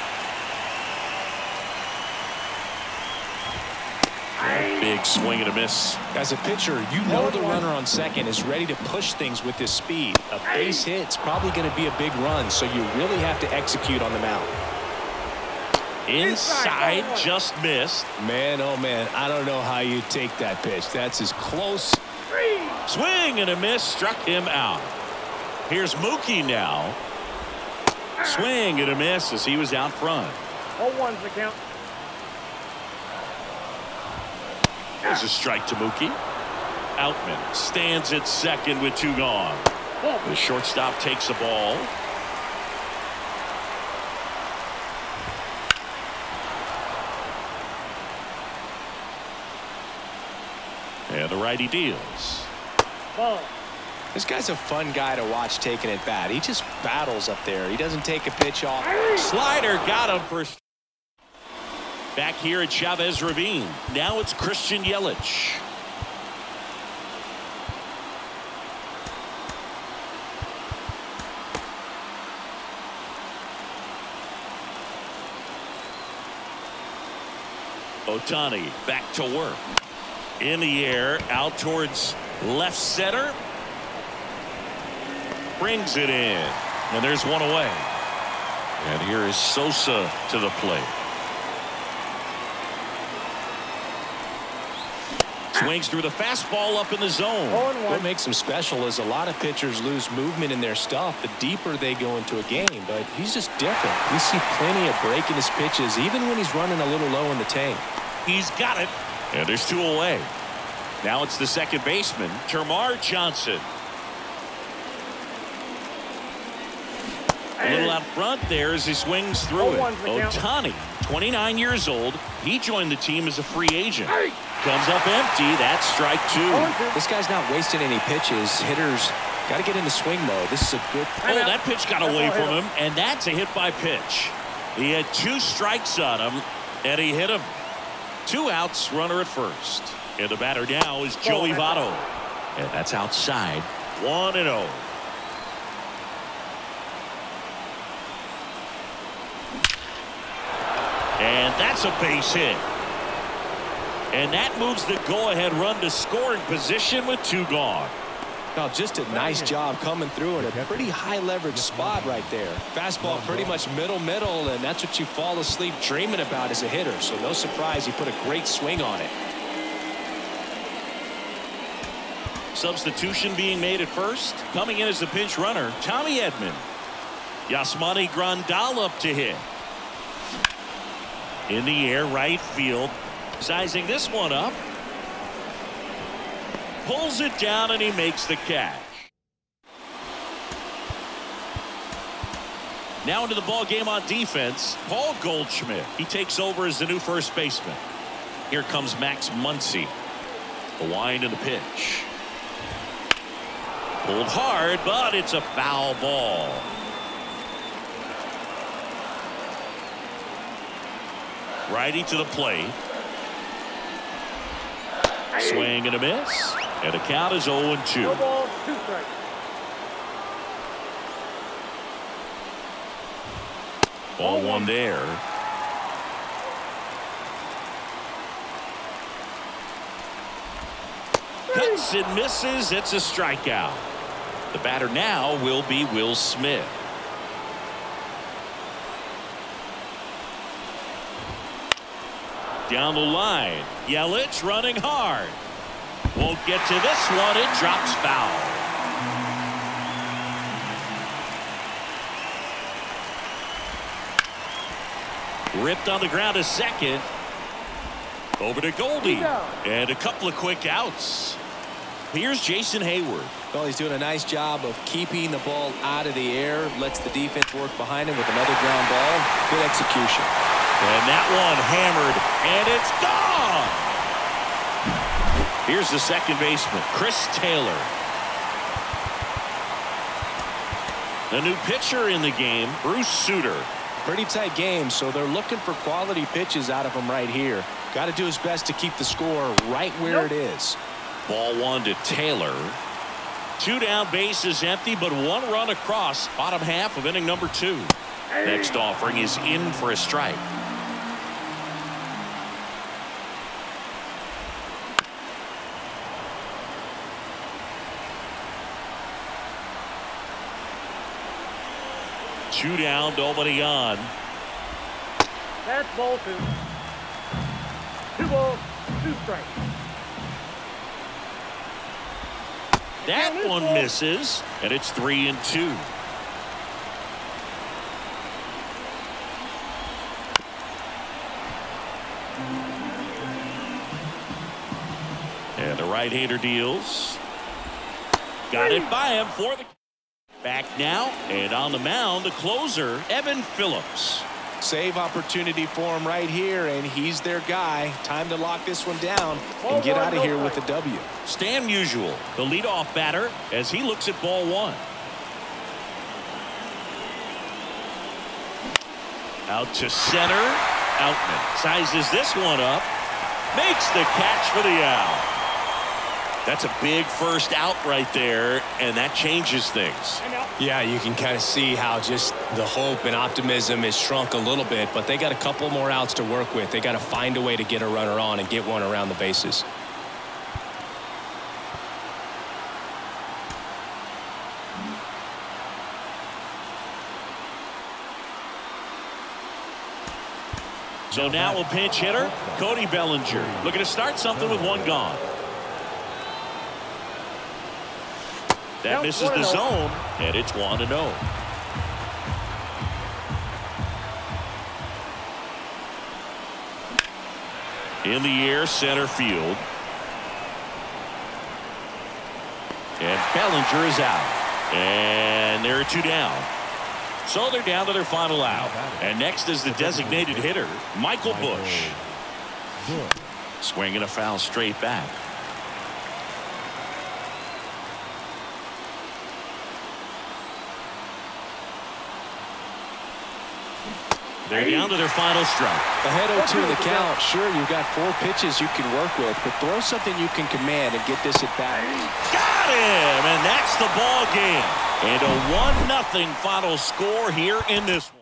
Big swing and a miss. As a pitcher, you know the runner on second is ready to push things with his speed. A base hit's probably going to be a big run, so you really have to execute on the mound. Inside, just missed. Man, oh man, I don't know how you take that pitch. That's as close. Swing and a miss struck him out. Here's Mookie now. Swing and a miss as he was out front. 0-1's the count. There's a strike to Mookie. Outman stands at second with two gone. Oh. The shortstop takes the ball. Righty deals. Ball. This guy's a fun guy to watch taking it bat. He just battles up there. He doesn't take a pitch off. Slider got him for. Back here at Chavez Ravine. Now it's Christian Yelich. Ohtani back to work. In the air, out towards left center. Brings it in. And there's one away. And here is Sosa to the plate. Swings through the fastball up in the zone. What makes him special is a lot of pitchers lose movement in their stuff the deeper they go into a game, but he's just different. We see plenty of breaking his pitches even when he's running a little low in the tank. He's got it. And there's two away. Now it's the second baseman, Termarr Johnson. A little out front there as he swings through it. 0-1's. Ohtani, 29 years old. He joined the team as a free agent. Comes up empty. That's strike two. 0-2. This guy's not wasting any pitches. Hitters got to get into swing mode. This is a good. Oh, that pitch got away from him, and that's a hit by pitch. He had two strikes on him, and he hit him. Two outs, runner at first. And the batter now is Joey Votto. And that's outside. 1 and oh. 0. And that's a base hit. And that moves the go-ahead run to scoring position with two gone. Now, just a nice job coming through in a pretty high leverage spot right there. Fastball pretty much middle middle, and that's what you fall asleep dreaming about as a hitter. So no surprise he put a great swing on it. Substitution being made at first. Coming in as the pinch runner, Tommy Edman. Yasmani Grandal up to hit. In the air, right field. Sizing this one up. Pulls it down and he makes the catch. Now into the ball game on defense. Paul Goldschmidt. He takes over as the new first baseman. Here comes Max Muncy. The wind and the pitch. Pulled hard, but it's a foul ball. Righty to the plate. Swing and a miss. And the count is 0 and 2. Ball, two strikes. Ball one there. Cuts and misses. It's a strikeout. The batter now will be Will Smith. Down the line. Yelich running hard. Won't get to this one. It drops foul. Ripped on the ground a second. Over to Goldie. And a couple of quick outs. Here's Jason Heyward. Well, he's doing a nice job of keeping the ball out of the air. Lets the defense work behind him with another ground ball. Good execution. And that one hammered, and it's gone. Here's the second baseman, Chris Taylor. The new pitcher in the game, Bruce Sutter. Pretty tight game, so they're looking for quality pitches out of him right here. Got to do his best to keep the score right where Nope. it is. Ball one to Taylor. Two down bases empty, but one run across bottom half of inning number two. Next offering is in for a strike. Two down, nobody on. That's ball two. Two balls, two strikes. That one misses, and it's three and two. And the right-hander deals. Got it by him for the back now, and on the mound, the closer, Evan Phillips. Save opportunity for him right here, and he's their guy. Time to lock this one down and get out of here with a strike. W. Stan Musial, the leadoff batter, as he looks at ball one. Out to center. Outman sizes this one up. Makes the catch for the out. That's a big first out right there, and that changes things. Yeah, you can kind of see how just the hope and optimism is shrunk a little bit, but they got a couple more outs to work with. They got to find a way to get a runner on and get one around the bases. So now a pinch hitter, Cody Bellinger, looking to start something with one gone. That misses the zone, and it's 1 and oh. 0. In the air, center field. And Bellinger is out. And there are two down. So they're down to their final out. And next is the designated hitter, Michael Busch. Swinging a foul straight back. They're down to their final strike. Ahead 0-2 in the count. Sure, you've got four pitches you can work with, but throw something you can command and get this at bat. Got him, and that's the ball game. And a one nothing final score here in this one.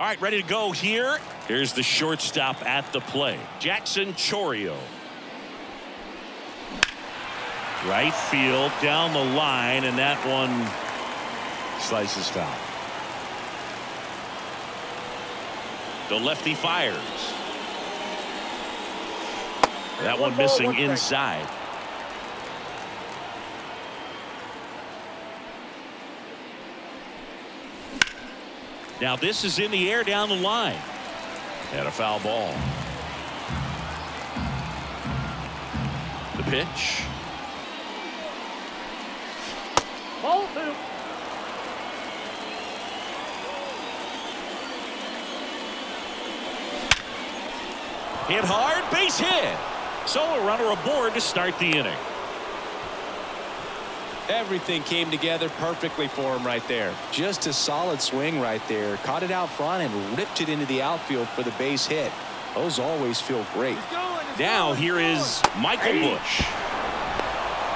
All right, ready to go here. Here's the shortstop at the play, Jackson Chourio. Right field down the line, and that one slices foul. The lefty fires. That one One missing inside. Now this is in the air down the line. And a foul ball. The pitch. Ball two. Hit hard, base hit. So a runner aboard to start the inning. Everything came together perfectly for him right there. Just a solid swing right there. Caught it out front and ripped it into the outfield for the base hit. Those always feel great. Now here is Michael Busch.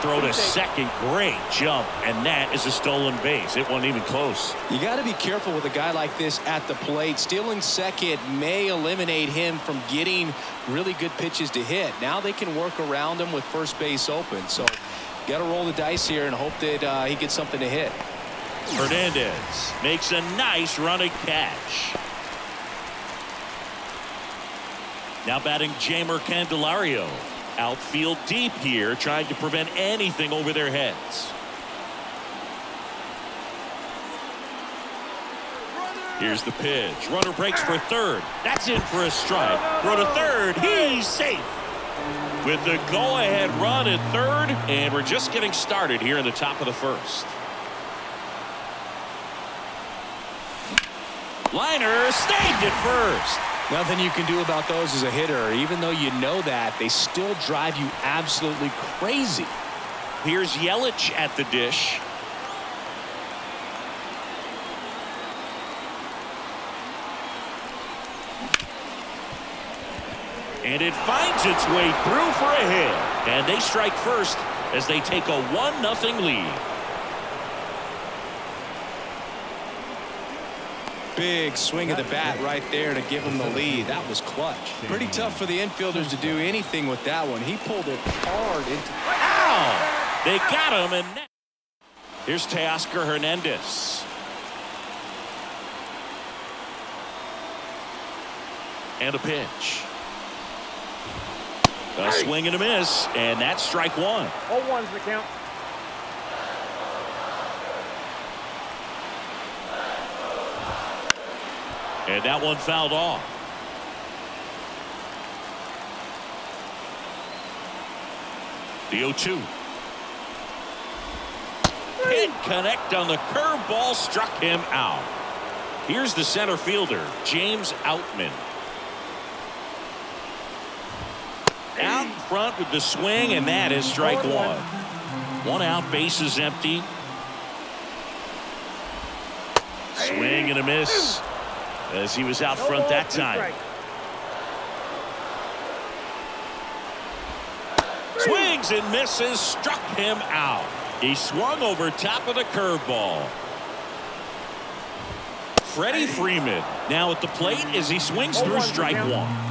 throw to second. Great jump. And that is a stolen base. It wasn't even close. You got to be careful with a guy like this at the plate. Stealing second may eliminate him from getting really good pitches to hit. Now they can work around him with first base open. So got to roll the dice here and hope that uh, he gets something to hit. Hernandez makes a nice running catch. Now batting Jeimer Candelario. Outfield deep here, trying to prevent anything over their heads. Here's the pitch. Runner breaks for third. That's in for a strike. Throw to third. He's safe. With the go-ahead run at third, and we're just getting started here in the top of the first. Liner stayed at first. Nothing you can do about those as a hitter. Even though you know that, they still drive you absolutely crazy. Here's Yelich at the dish. And it finds its way through for a hit. And they strike first as they take a 1-0 lead. Big swing of the bat right there to give him the lead. That was clutch. Pretty tough for the infielders to do anything with that one. He pulled it hard into. Ow! They got him, and here's Teoscar Hernandez. And a pitch. A swing and a miss, and that's strike one. 0-1's the count. And that one fouled off. The 0-2. Can't connect on the curveball, struck him out. Here's the center fielder, James Outman. Out in front with the swing, and that is strike one. One out, base is empty. Swing and a miss as he was out front that time. Swings and misses, struck him out. He swung over top of the curveball. Freddie Freeman now at the plate as he swings Oh, through strike one.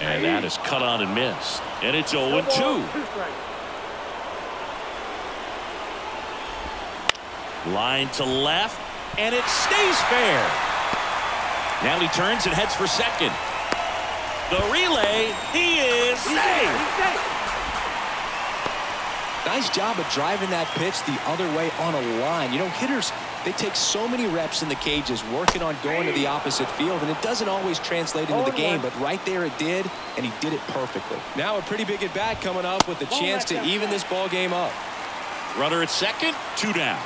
And that is cut on and missed. And it's 0 No 2. ball, two strikes. Line to left, and it stays fair. Now he turns and heads for second. The relay, he is He's safe. safe. Safe. Nice job of driving that pitch the other way on a line. You know, hitters, they take so many reps in the cages working on going to the opposite field, and it doesn't always translate into Oh, the game, but right there it did, and he did it perfectly. Now a pretty big at bat coming up with the chance to even this ball game up. Runner at second, two down.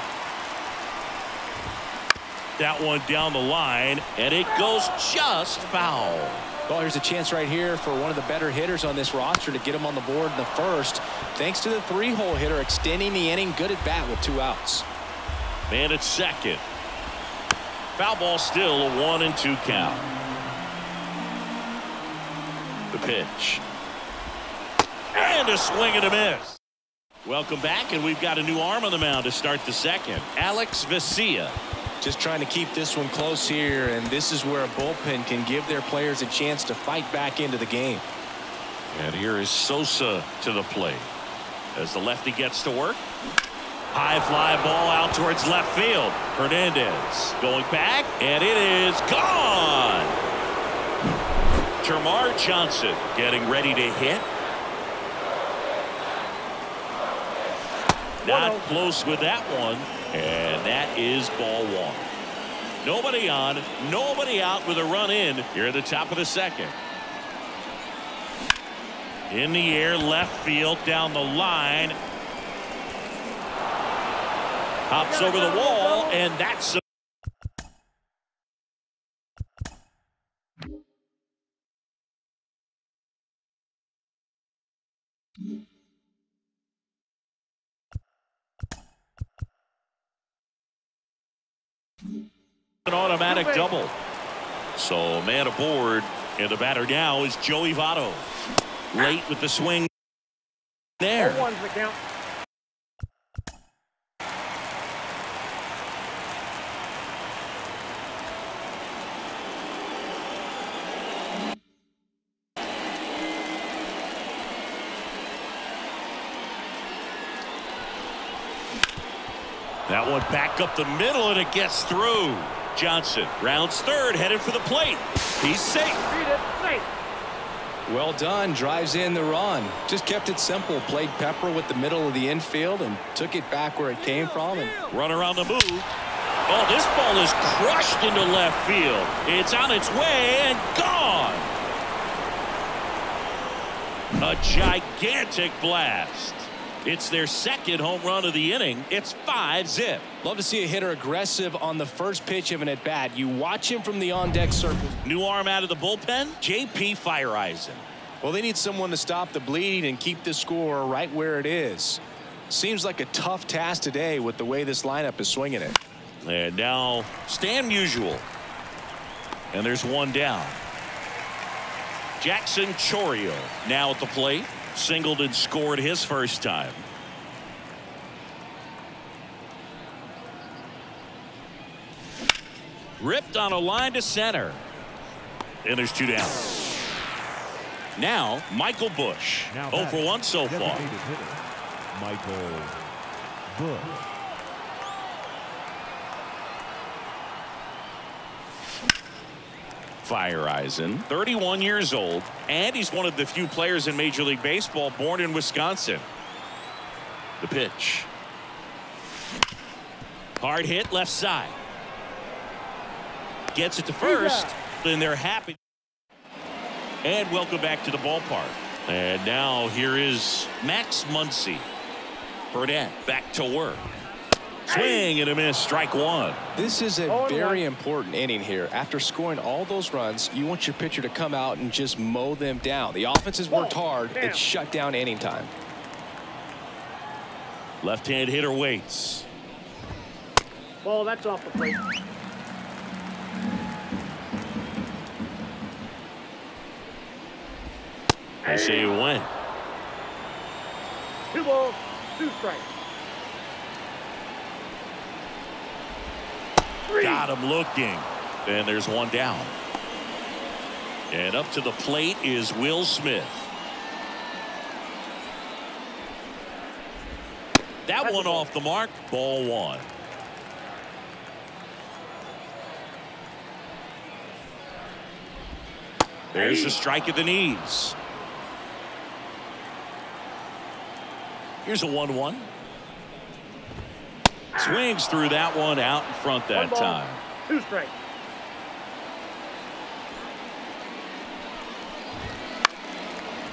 That one down the line, and it goes just foul. Well, here's a chance right here for one of the better hitters on this roster to get him on the board in the first. Thanks to the three-hole hitter extending the inning. Good at bat with two outs. Man at second. Foul ball still a one and two count. The pitch. And a swing and a miss. Welcome back, and we've got a new arm on the mound to start the second. Alex Vesia. Just trying to keep this one close here, and this is where a bullpen can give their players a chance to fight back into the game. And here is Sosa to the plate. As the lefty gets to work. High fly ball out towards left field. Hernandez going back, and it is gone. Termarr Johnson getting ready to hit. Not close with that one, and that is ball one. Nobody on, nobody out with a run in here at the top of the second. In the air, left field, down the line. Hops over the wall, and that's an automatic double. So man aboard, and the batter now is Joey Votto. Late with the swing there. That one back up the middle and it gets through. Johnson rounds third, headed for the plate. He's safe. Beat it. Safe. Well done. Drives in the run. Just kept it simple. Played Pepper with the middle of the infield and took it back where it came from. And Runner on the move. Oh, this ball is crushed into left field. It's on its way and gone. A gigantic blast. It's their second home run of the inning. It's five zip. love to see a hitter aggressive on the first pitch of an at bat. You watch him from the on deck circle. New arm out of the bullpen. JP Feyereisen. Well, they need someone to stop the bleeding and keep the score right where it is. Seems like a tough task today with the way this lineup is swinging it. And now Stan Musial. And there's one down. Jackson Chourio now at the plate. Singled and scored his first time. Ripped on a line to center. And there's two down. Now Michael Busch. Now 0 for 1 so far. Michael Busch. Feyereisen, 31 years old, and he's one of the few players in Major League Baseball born in Wisconsin. The pitch. Hard hit left side. Gets it to first, and they're happy. And welcome back to the ballpark. And now here is Max Muncy. Burnett back to work. Swing and a miss, strike one. This is a Oh, very important inning here. After scoring all those runs, you want your pitcher to come out and just mow them down. The offense has worked hard. It's shut down inning time. Left-hand hitter waits. Ball, that's off the plate. I say you win. Two balls, two strikes. Three. Got him looking. And there's one down. And up to the plate is Will Smith. That That's one off the mark. Ball one. There's a strike at the knees. Here's a 1 1. Swings through that one out in front One that ball, time. Two strikes.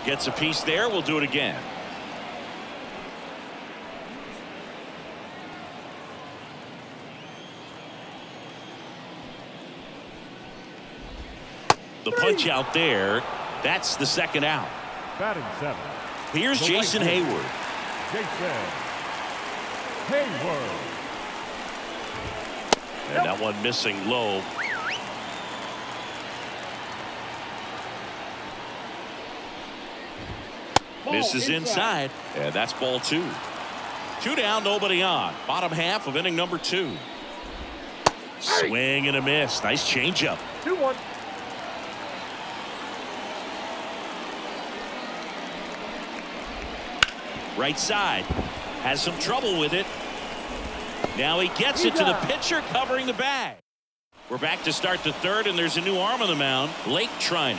Gets a piece there. We'll do it again. The punch out there. That's the second out. Batting seven, Here's The Jason. Heyward. Jason Heyward. And that one missing low. Ball Misses inside. And that's ball two. Two down, nobody on. Bottom half of inning number two. Swing and a miss. Nice changeup. Two one. Right side. Has some trouble with it. Now he gets it to the pitcher covering the bag. We're back to start the third, and there's a new arm on the mound, Blake Treinen.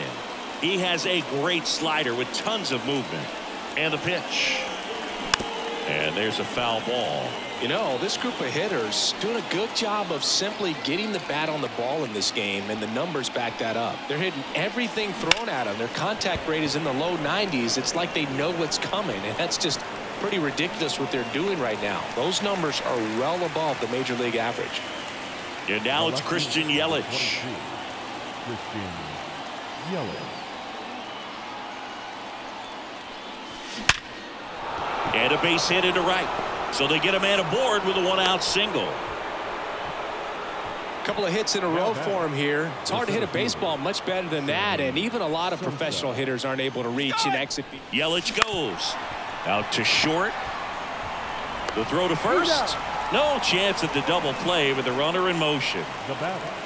He has a great slider with tons of movement. And the pitch. And there's a foul ball. You know, this group of hitters doing a good job of simply getting the bat on the ball in this game, and the numbers back that up. They're hitting everything thrown at them. Their contact rate is in the low 90s. It's like they know what's coming, and that's just pretty ridiculous what they're doing right now. Those numbers are well above the major league average. And now it's Christian Yelich. 22, Christian Yelich. And a base hit into right. So they get a man aboard with a one out single. A couple of hits in a row for him here. It's hard to hit a baseball much better than that, and even a lot of professional hitters aren't able to reach and exit. Yelich goes out to short. The throw to first. No chance at the double play with the runner in motion.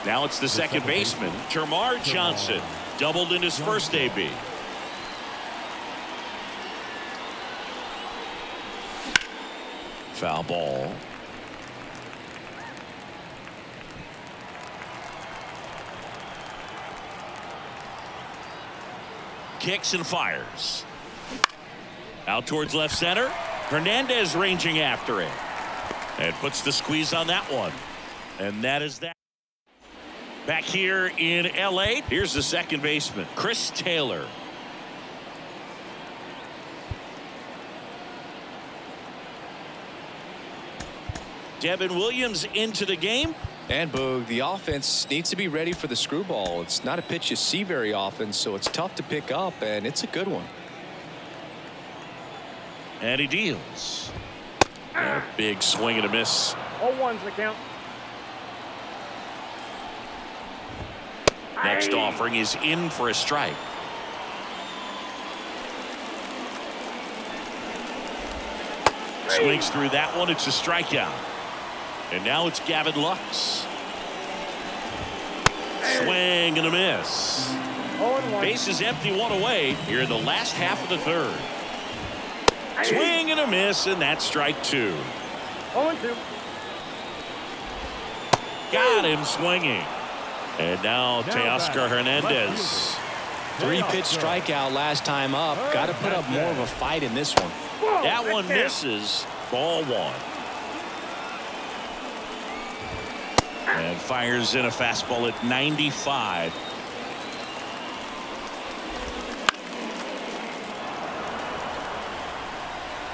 Now it's the second baseman, Termarr Johnson, doubled in his first AB. Foul ball. Kicks and fires. Out towards left center. Hernandez ranging after it. And puts the squeeze on that one. And that is that. Back here in L.A., here's the second baseman, Chris Taylor. Devin Williams into the game. And Boog, the offense needs to be ready for the screwball. It's not a pitch you see very often, so it's tough to pick up, and it's a good one. And he deals. A big swing and a miss. All ones the count. Next Aye. offering is in for a strike. Swings through that one. It's a strikeout. And now it's Gavin Lux. Swing and a miss. All in one. Base is empty, one away here in the last half of the third. Swing and a miss, and that's strike two. All two. Got him swinging. And now Teoscar Hernandez. Three pitch strikeout last time up. Got to put up more of a fight in this one. Whoa, That one that's misses. Ball one. And fires in a fastball at 95.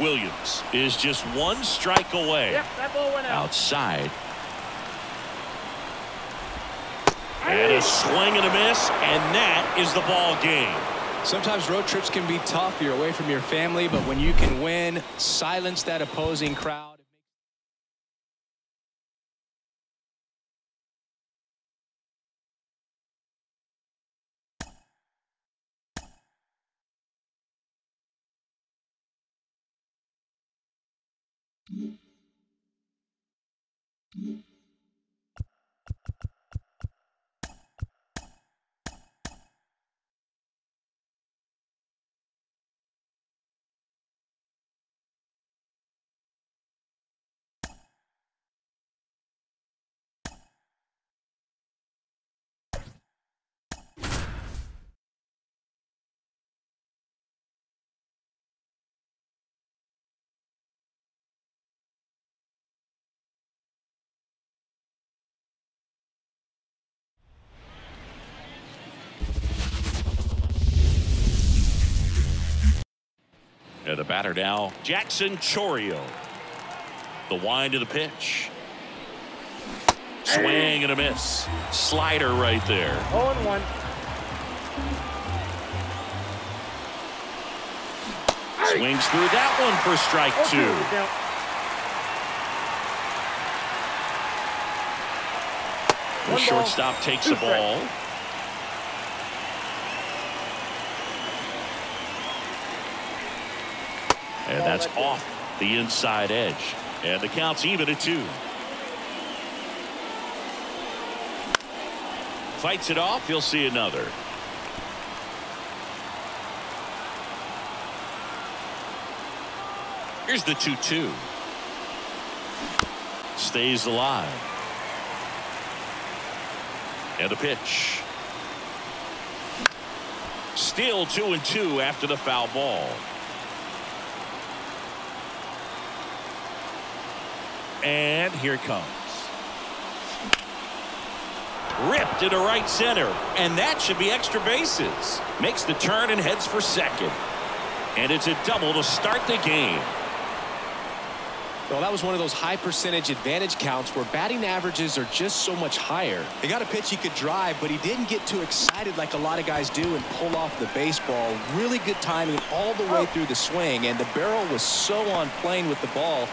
Williams is just one strike away. Yep, that ball went out. Outside. And a swing and a miss, and that is the ball game. Sometimes road trips can be tough. You're away from your family, but when you can win, silence that opposing crowd. The batter now, Jackson Chourio. The wind of the pitch. Swing and a miss. Slider right there. Oh, All in one. Swings through that one for strike oh, two two. the count. The One ball, shortstop takes the ball. And Ball, that's off the inside edge. And the count's even at two. Fights it off. You'll see another. Here's the 2 2. Stays alive. And a pitch. Still two and two after the foul ball. And here it comes. Ripped into right center. And that should be extra bases. Makes the turn and heads for second. And it's a double to start the game. Well, that was one of those high percentage advantage counts where batting averages are just so much higher. He got a pitch he could drive, but he didn't get too excited like a lot of guys do and pull off the baseball. Really good timing all the way through the swing, and the barrel was so on plane with the ball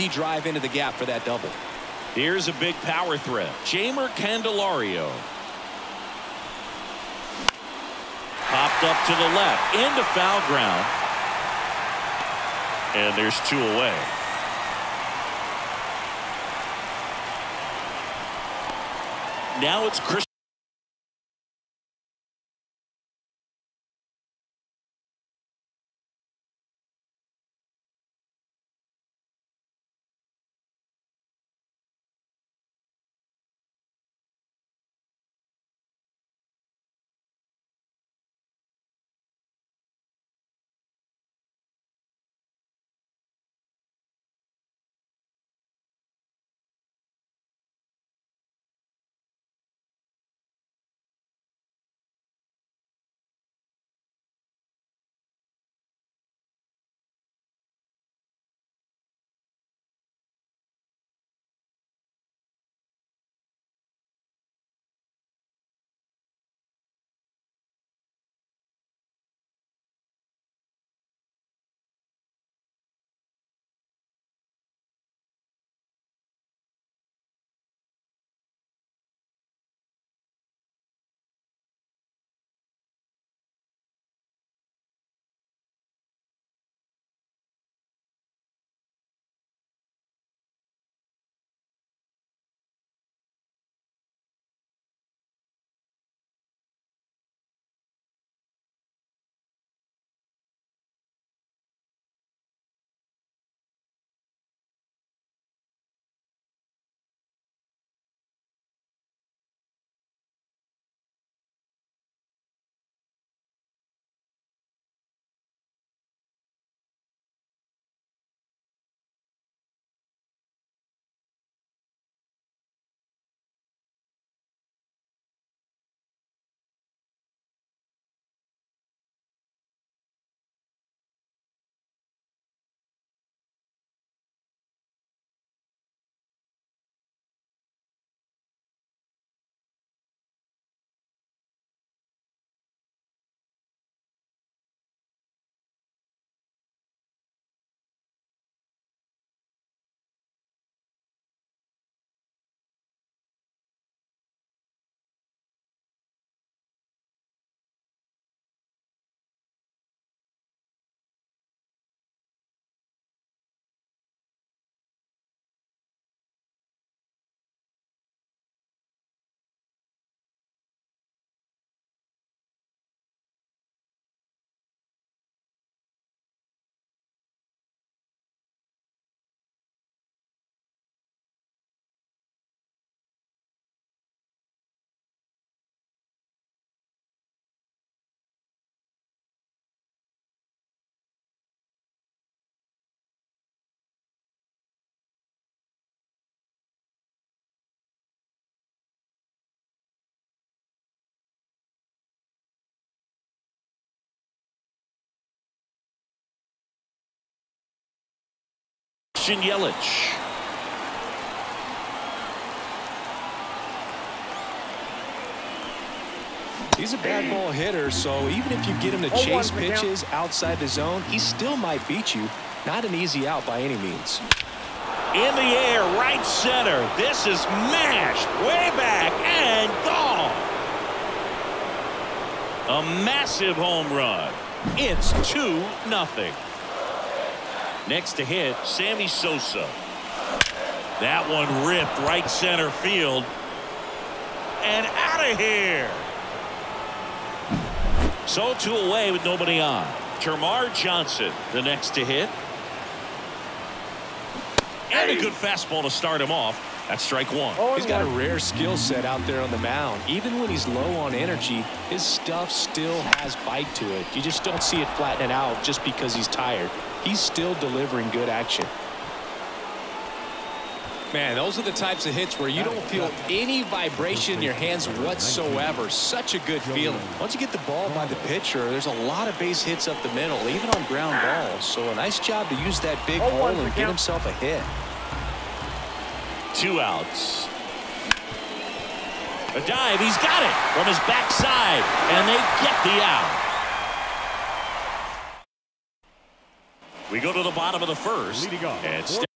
easy drive into the gap for that double. Here's a big power threat. Jeimer Candelario. Popped up to the left into foul ground. And there's two away. Now it's Chris. Christian Yelich. He's a bad ball hitter, so even if you get him to chase pitches outside the zone, he still might beat you. Not an easy out by any means. In the air, right center. This is mashed way back and gone. A massive home run. It's 2 nothing. Next to hit, Sammy Sosa. That one ripped right center field. And out of here. So two away with nobody on. Termarr Johnson, the next to hit. And a good fastball to start him off. That's strike one. Oh, he's got a rare skill set out there on the mound. Even when he's low on energy, his stuff still has bite to it. You just don't see it flattening out just because he's tired. He's still delivering good action. Man, those are the types of hits where you don't feel any vibration in your hands whatsoever. Such a good feeling. Once you get the ball by the pitcher, there's a lot of base hits up the middle, even on ground balls. So a nice job to use that big hole and get himself a hit. Two outs. A dive. He's got it from his backside, and they get the out. We go to the bottom of the first. Leading off.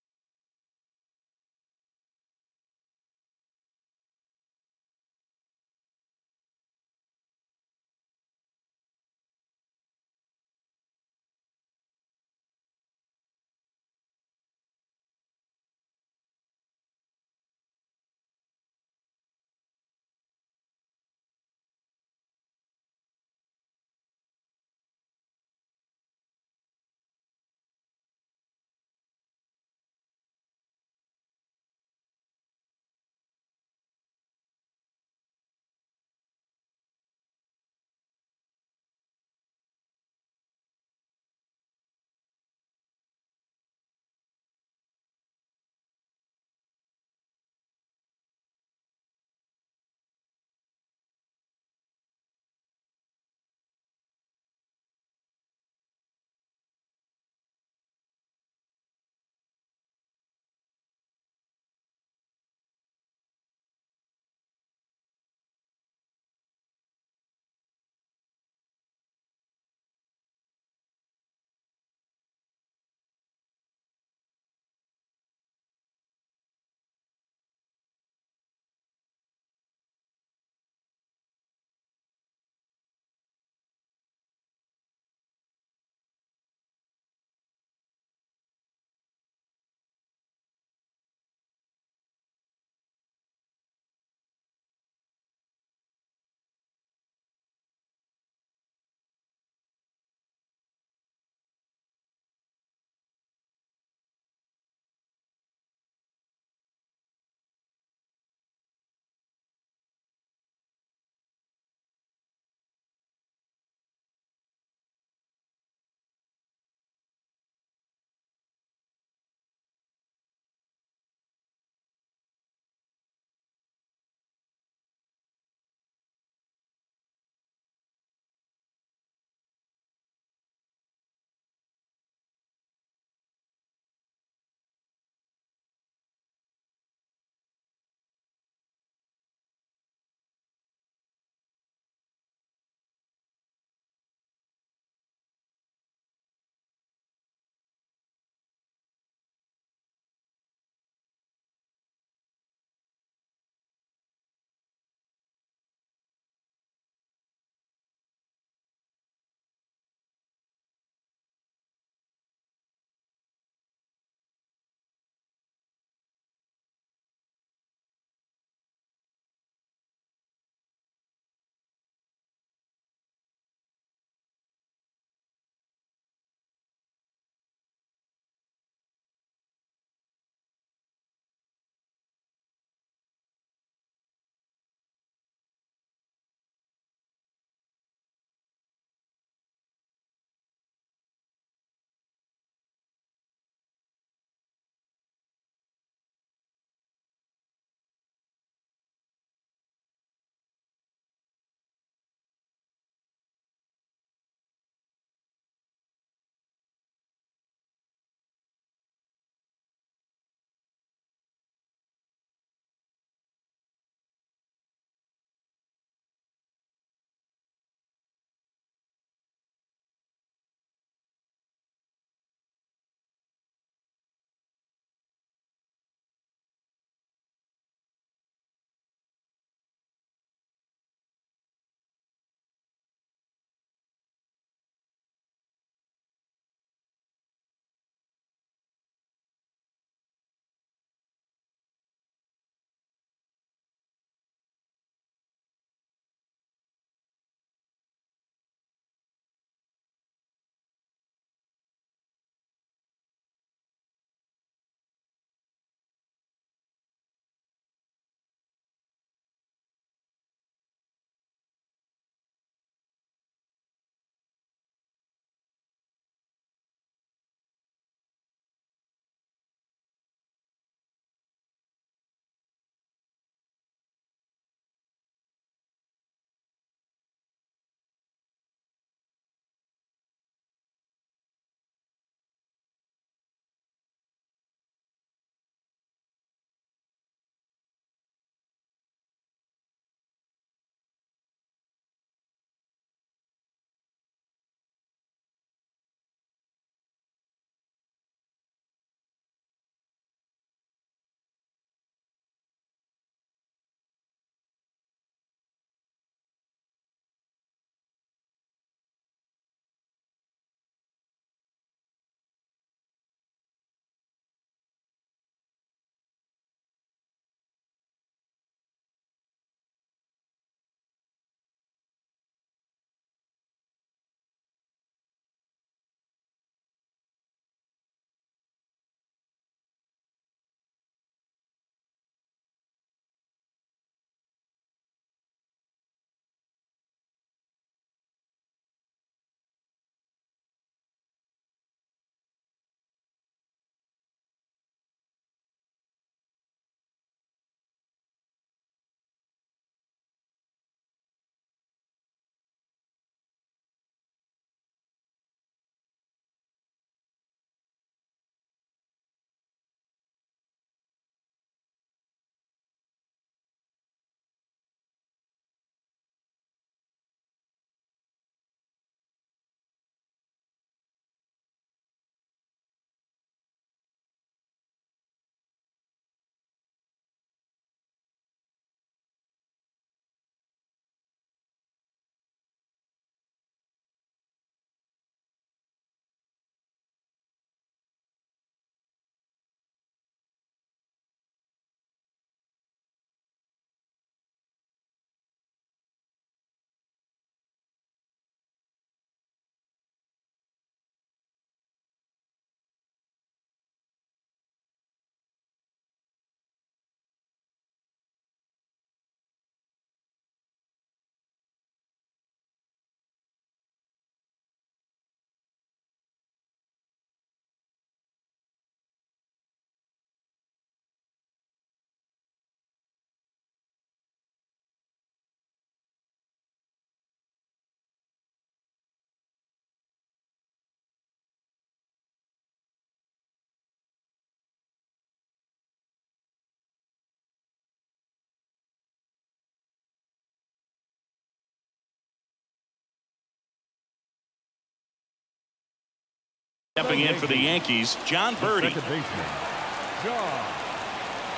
Stepping in for the Yankees, Jon Berti. Second.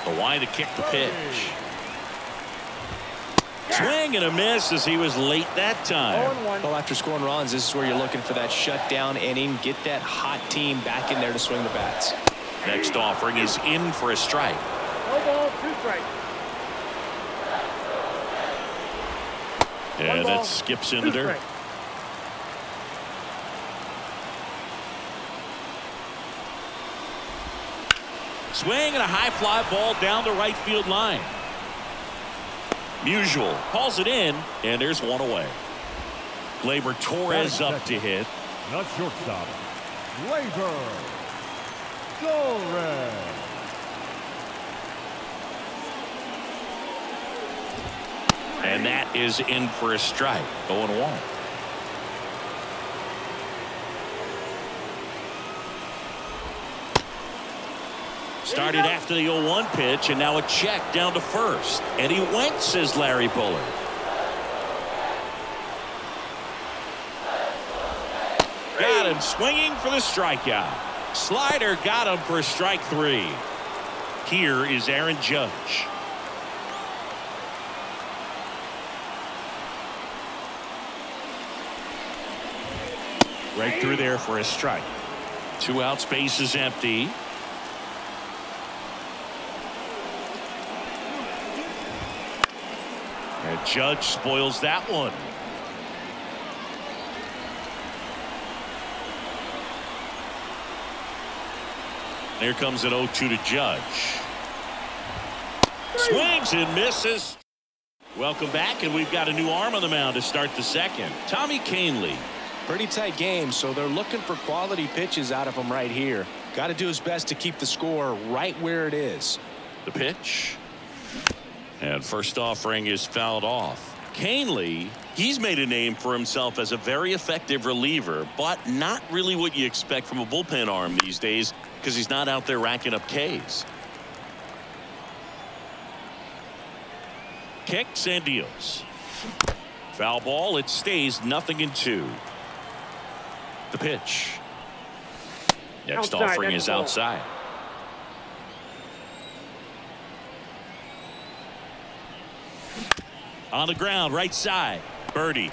The wide to kick the pitch. Swing and a miss as he was late that time. and 1. Well, after scoring runs, this is where you're looking for that shutdown inning. Get that hot team back in there to swing the bats. Next offering is in for a strike. No ball, two strikes. And ball, it skips in Two the dirt. strikes. Swing and a high fly ball down the right field line. Musial calls it in, and there's one away. Gleyber Torres up to hit. Not shortstop, Labor. Torres. And that is in for a strike. Going 0 Started after the 0 1 pitch, and now a check down to first. And he went, says Larry Bullard. Got him swinging for the strikeout. Slider got him for strike three. Here is Aaron Judge. Right through there for a strike. Two outs, bases empty. Judge spoils that one. Here comes an 0-2 to Judge. Swings and misses. Welcome back, and we've got a new arm on the mound to start the second. Tommy Kahnle. Pretty tight game, so they're looking for quality pitches out of him right here. Got to do his best to keep the score right where it is. The pitch. And first offering is fouled off. Kahnle, he's made a name for himself as a very effective reliever, but not really what you expect from a bullpen arm these days because he's not out there racking up Ks. Kicks and deals. Foul ball. It stays nothing in two. The pitch. Next Outside, offering is outside. On the ground, right side. Berti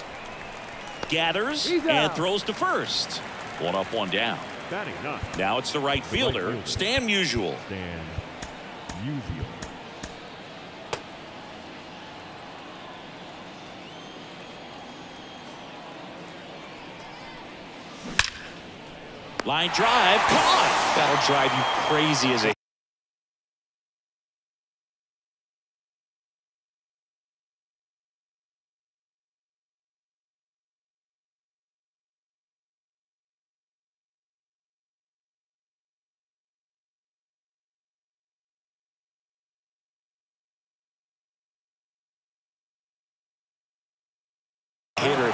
gathers and throws to first. One up, one down. Batting ninth, Now it's the right fielder, fielder. Stan Musial. Dan Musial. Line drive, caught. That'll drive you crazy as a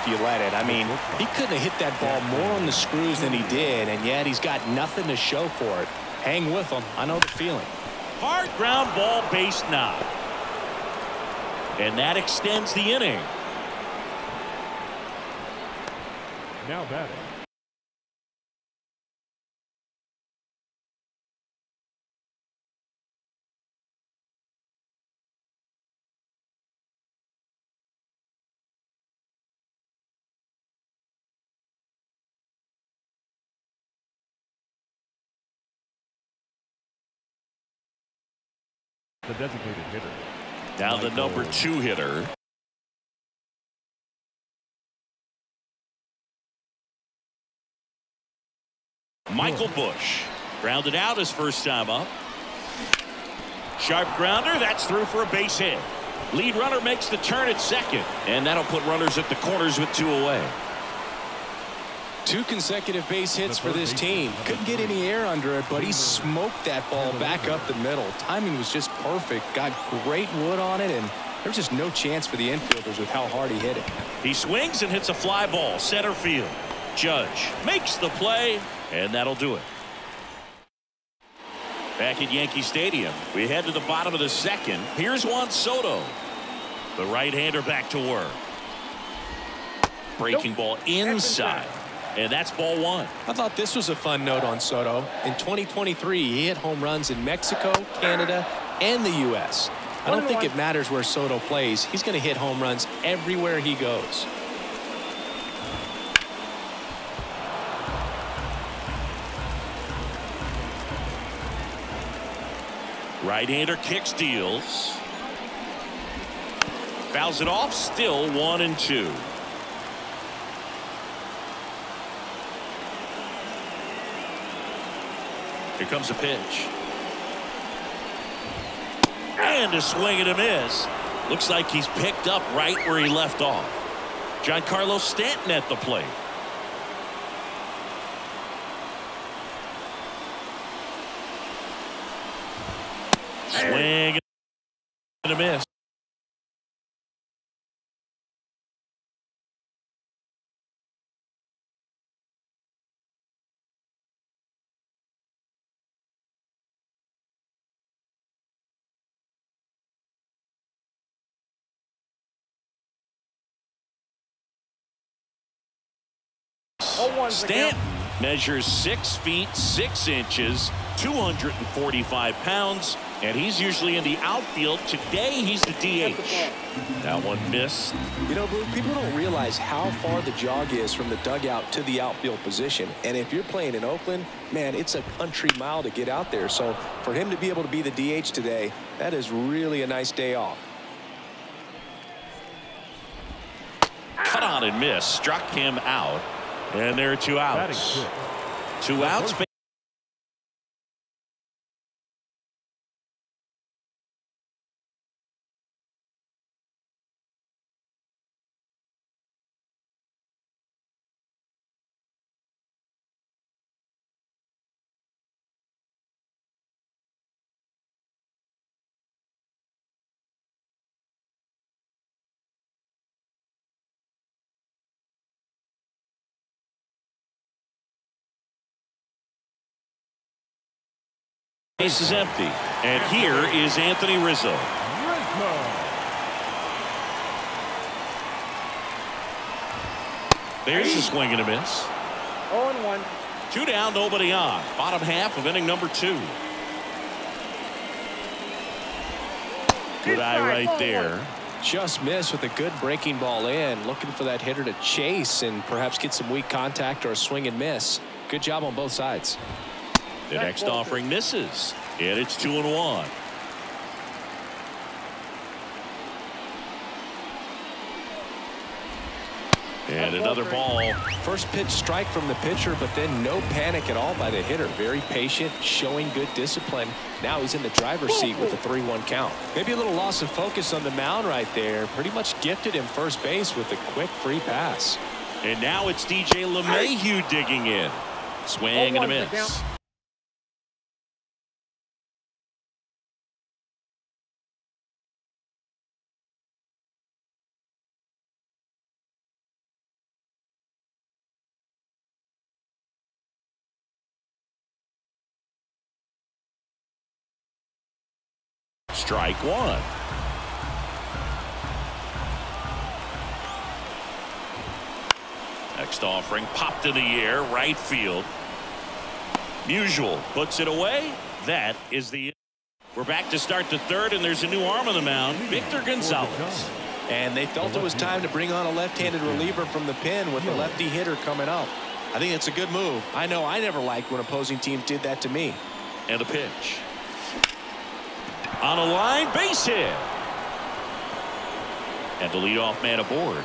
if you let it. I mean, he couldn't have hit that ball more on the screws than he did, and yet he's got nothing to show for it. Hang with him. I know the feeling. Hard ground ball, base knock. And that extends the inning. Now batting, the designated hitter, Now the number two hitter. Michael Busch grounded out his first time up. Sharp grounder. That's through for a base hit. Lead runner makes the turn at second. And that'll put runners at the corners with two away. Two consecutive base hits for this team. Couldn't get any air under it, but he smoked that ball back up the middle. Timing was just perfect. Got great wood on it, and there's just no chance for the infielders with how hard he hit it. He swings and hits a fly ball center field. Judge makes the play, and that'll do it. Back at Yankee Stadium, we head to the bottom of the second. Here's Juan Soto. The right-hander back to work. Breaking ball inside. And that's ball one. I thought this was a fun note on Soto. In 2023, he hit home runs in Mexico, Canada, and the U.S. I don't think it matters where Soto plays. He's going to hit home runs everywhere he goes. Right-hander kicks deals. Fouls it off. Still one and two. Here comes a pitch. And a swing and a miss. Looks like he's picked up right where he left off. Giancarlo Stanton at the plate. Swing and a miss. Stanton measures six feet six inches, 245 pounds, and he's usually in the outfield. Today he's the DH. That one missed. You know, Blue, people don't realize how far the jog is from the dugout to the outfield position. And if you're playing in Oakland, man, it's a country mile to get out there. So for him to be able to be the DH today, that is really a nice day off. Cut on and miss. Struck him out. And there are two outs. Two outs. Base is empty. And here is Anthony Rizzo. There's a swing and a miss. 0-1. Two down, nobody on. Bottom half of inning number two. Good eye right there. Just missed with a good breaking ball in. Looking for that hitter to chase and perhaps get some weak contact or a swing and miss. Good job on both sides. The next offering misses. And it's two and one. And another ball. First pitch strike from the pitcher, but then no panic at all by the hitter. Very patient, showing good discipline. Now he's in the driver's seat with a 3-1 count. Maybe a little loss of focus on the mound right there. Pretty much gifted him first base with a quick free pass. And now it's DJ LeMahieu digging in. Swing and a miss. Strike one. Next offering popped in the air, right field. Musial puts it away. That is the. We're back to start the third, and there's a new arm on the mound, Victor Gonzalez. And they felt it was time to bring on a left-handed reliever from the pen with the lefty hitter coming up. I think it's a good move. I know I never liked when opposing teams did that to me. And a pitch. On a line, base hit. And the leadoff man aboard.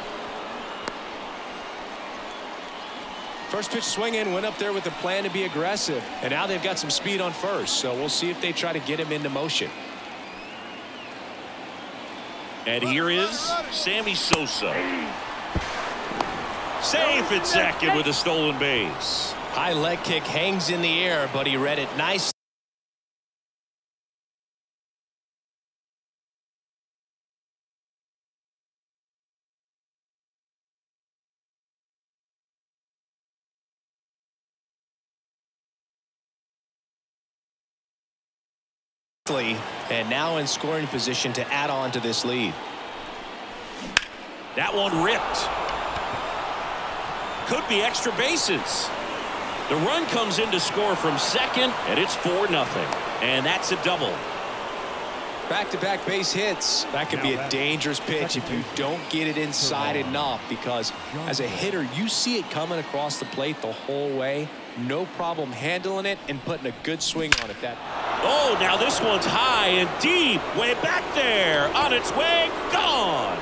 First pitch swing in, went up there with a plan to be aggressive. And now they've got some speed on first, so we'll see if they try to get him into motion. And here is Sammy Sosa. Safe at second with a stolen base. High leg kick hangs in the air, but he read it nice. And now in scoring position to add on to this lead. That one ripped. could be extra bases. The run comes in to score from second, and it's 4 nothing, And that's a double. Back-to-back -back base hits. That could be a dangerous pitch if you don't get it inside enough because as a hitter, you see it coming across the plate the whole way. No problem handling it and putting a good swing on it. That. Oh, now this one's high and deep. Way back there. On its way. Gone.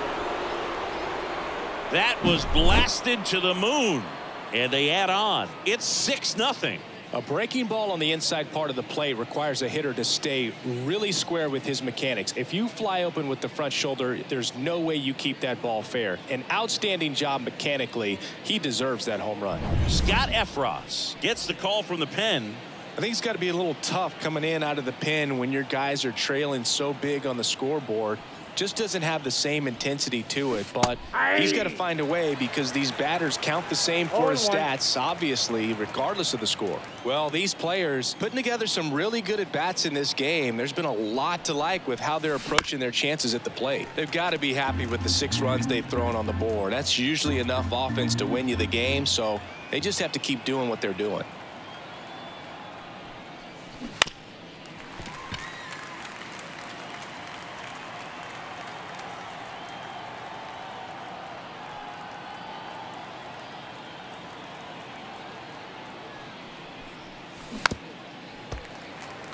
That was blasted to the moon. And they add on. It's 6 nothing. A breaking ball on the inside part of the plate requires a hitter to stay really square with his mechanics. If you fly open with the front shoulder, there's no way you keep that ball fair. An outstanding job mechanically. He deserves that home run. Scott Effross gets the call from the pen. I think it's got to be a little tough coming in out of the pen when your guys are trailing so big on the scoreboard just doesn't have the same intensity to it. But he's got to find a way because these batters count the same for his stats, obviously, regardless of the score. Well, these players putting together some really good at bats in this game. There's been a lot to like with how they're approaching their chances at the plate. They've got to be happy with the six runs they've thrown on the board. That's usually enough offense to win you the game. So they just have to keep doing what they're doing.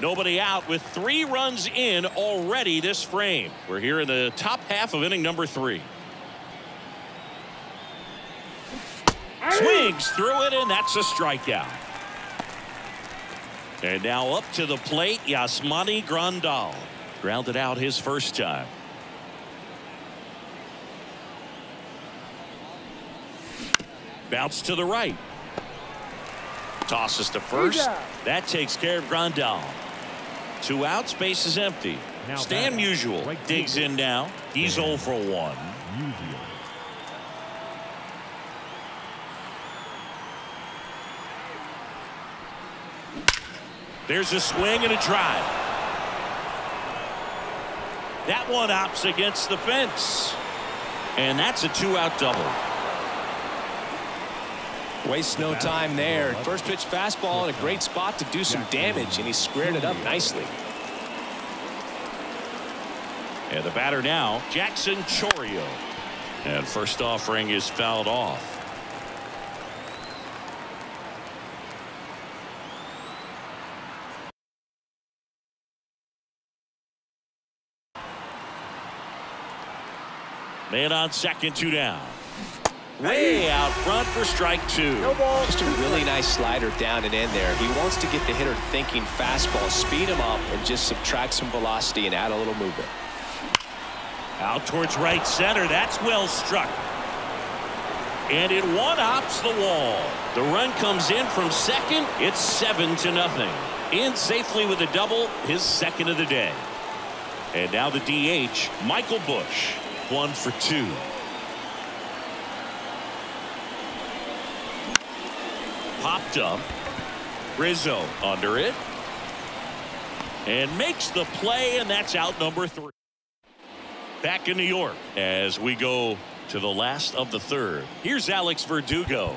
Nobody out with three runs in already this frame. We're here in the top half of inning number three. Swings through it, and that's a strikeout. And now up to the plate, Yasmani Grandal. Grounded out his first time. Bounce to the right. Tosses to first. That takes care of Grandal. Two outs, base is empty. Now Stan Musial right digs in now. He's 0 for 1. Musial. There's a swing and a drive. That one opts against the fence. And that's a two-out double. Wastes no time there. First pitch fastball in a great spot to do some damage, and he squared it up nicely. And the batter now, Jackson Chourio. And first offering is fouled off. Man on second, two down way out front for strike two. No ball. Just a really nice slider down and in there. He wants to get the hitter thinking fastball, speed him up, and just subtract some velocity and add a little movement. Out towards right center. That's well struck. And it one hops the wall. The run comes in from second. It's seven to nothing. In safely with a double, his second of the day. And now the DH, Michael Busch, one for two. Popped up. Rizzo under it. And makes the play, and that's out number three. Back in New York as we go to the last of the third. Here's Alex Verdugo.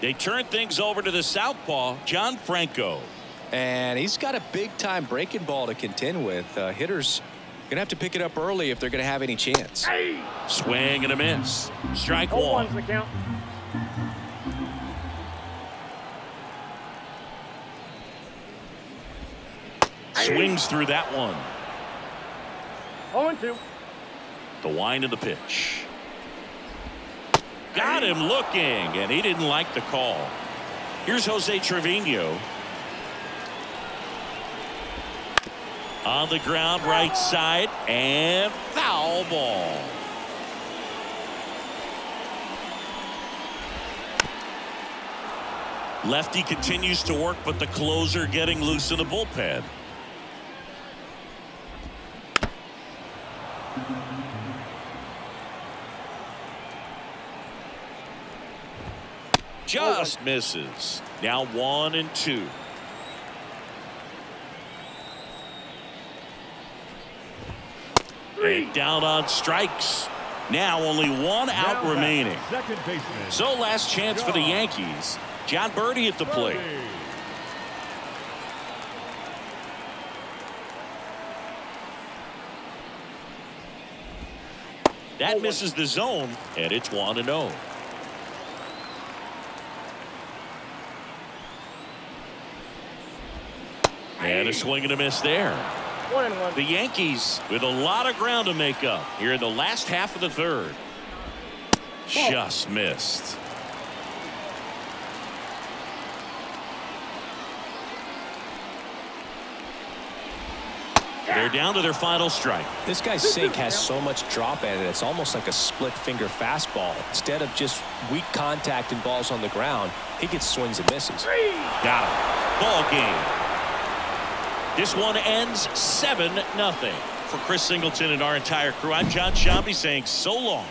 They turn things over to the southpaw, John Franco. And he's got a big time breaking ball to contend with. Uh, hitters going to have to pick it up early if they're going to have any chance. Hey. Swing and a miss. Strike one. Swings through that one. 0 2. The wind of the pitch. Got him looking, and he didn't like the call. Here's Jose Trevino. On the ground, right side, and foul ball. Lefty continues to work, but the closer getting loose in the bullpen. Just misses. Now one and two. And down on strikes. Now only one out remaining. So last chance for the Yankees. Jon Berti at the plate. That misses the zone, and it's 1 0. And a swing and a miss there. One and one. The Yankees with a lot of ground to make up here in the last half of the third. Just missed. They're down to their final strike. This guy's sink has so much drop in it. It's almost like a split finger fastball. Instead of just weak contact and balls on the ground, he gets swings and misses. Got him. Ball game. This one ends 7 nothing. For Chris Singleton and our entire crew, I'm Jon Sciambi saying so long.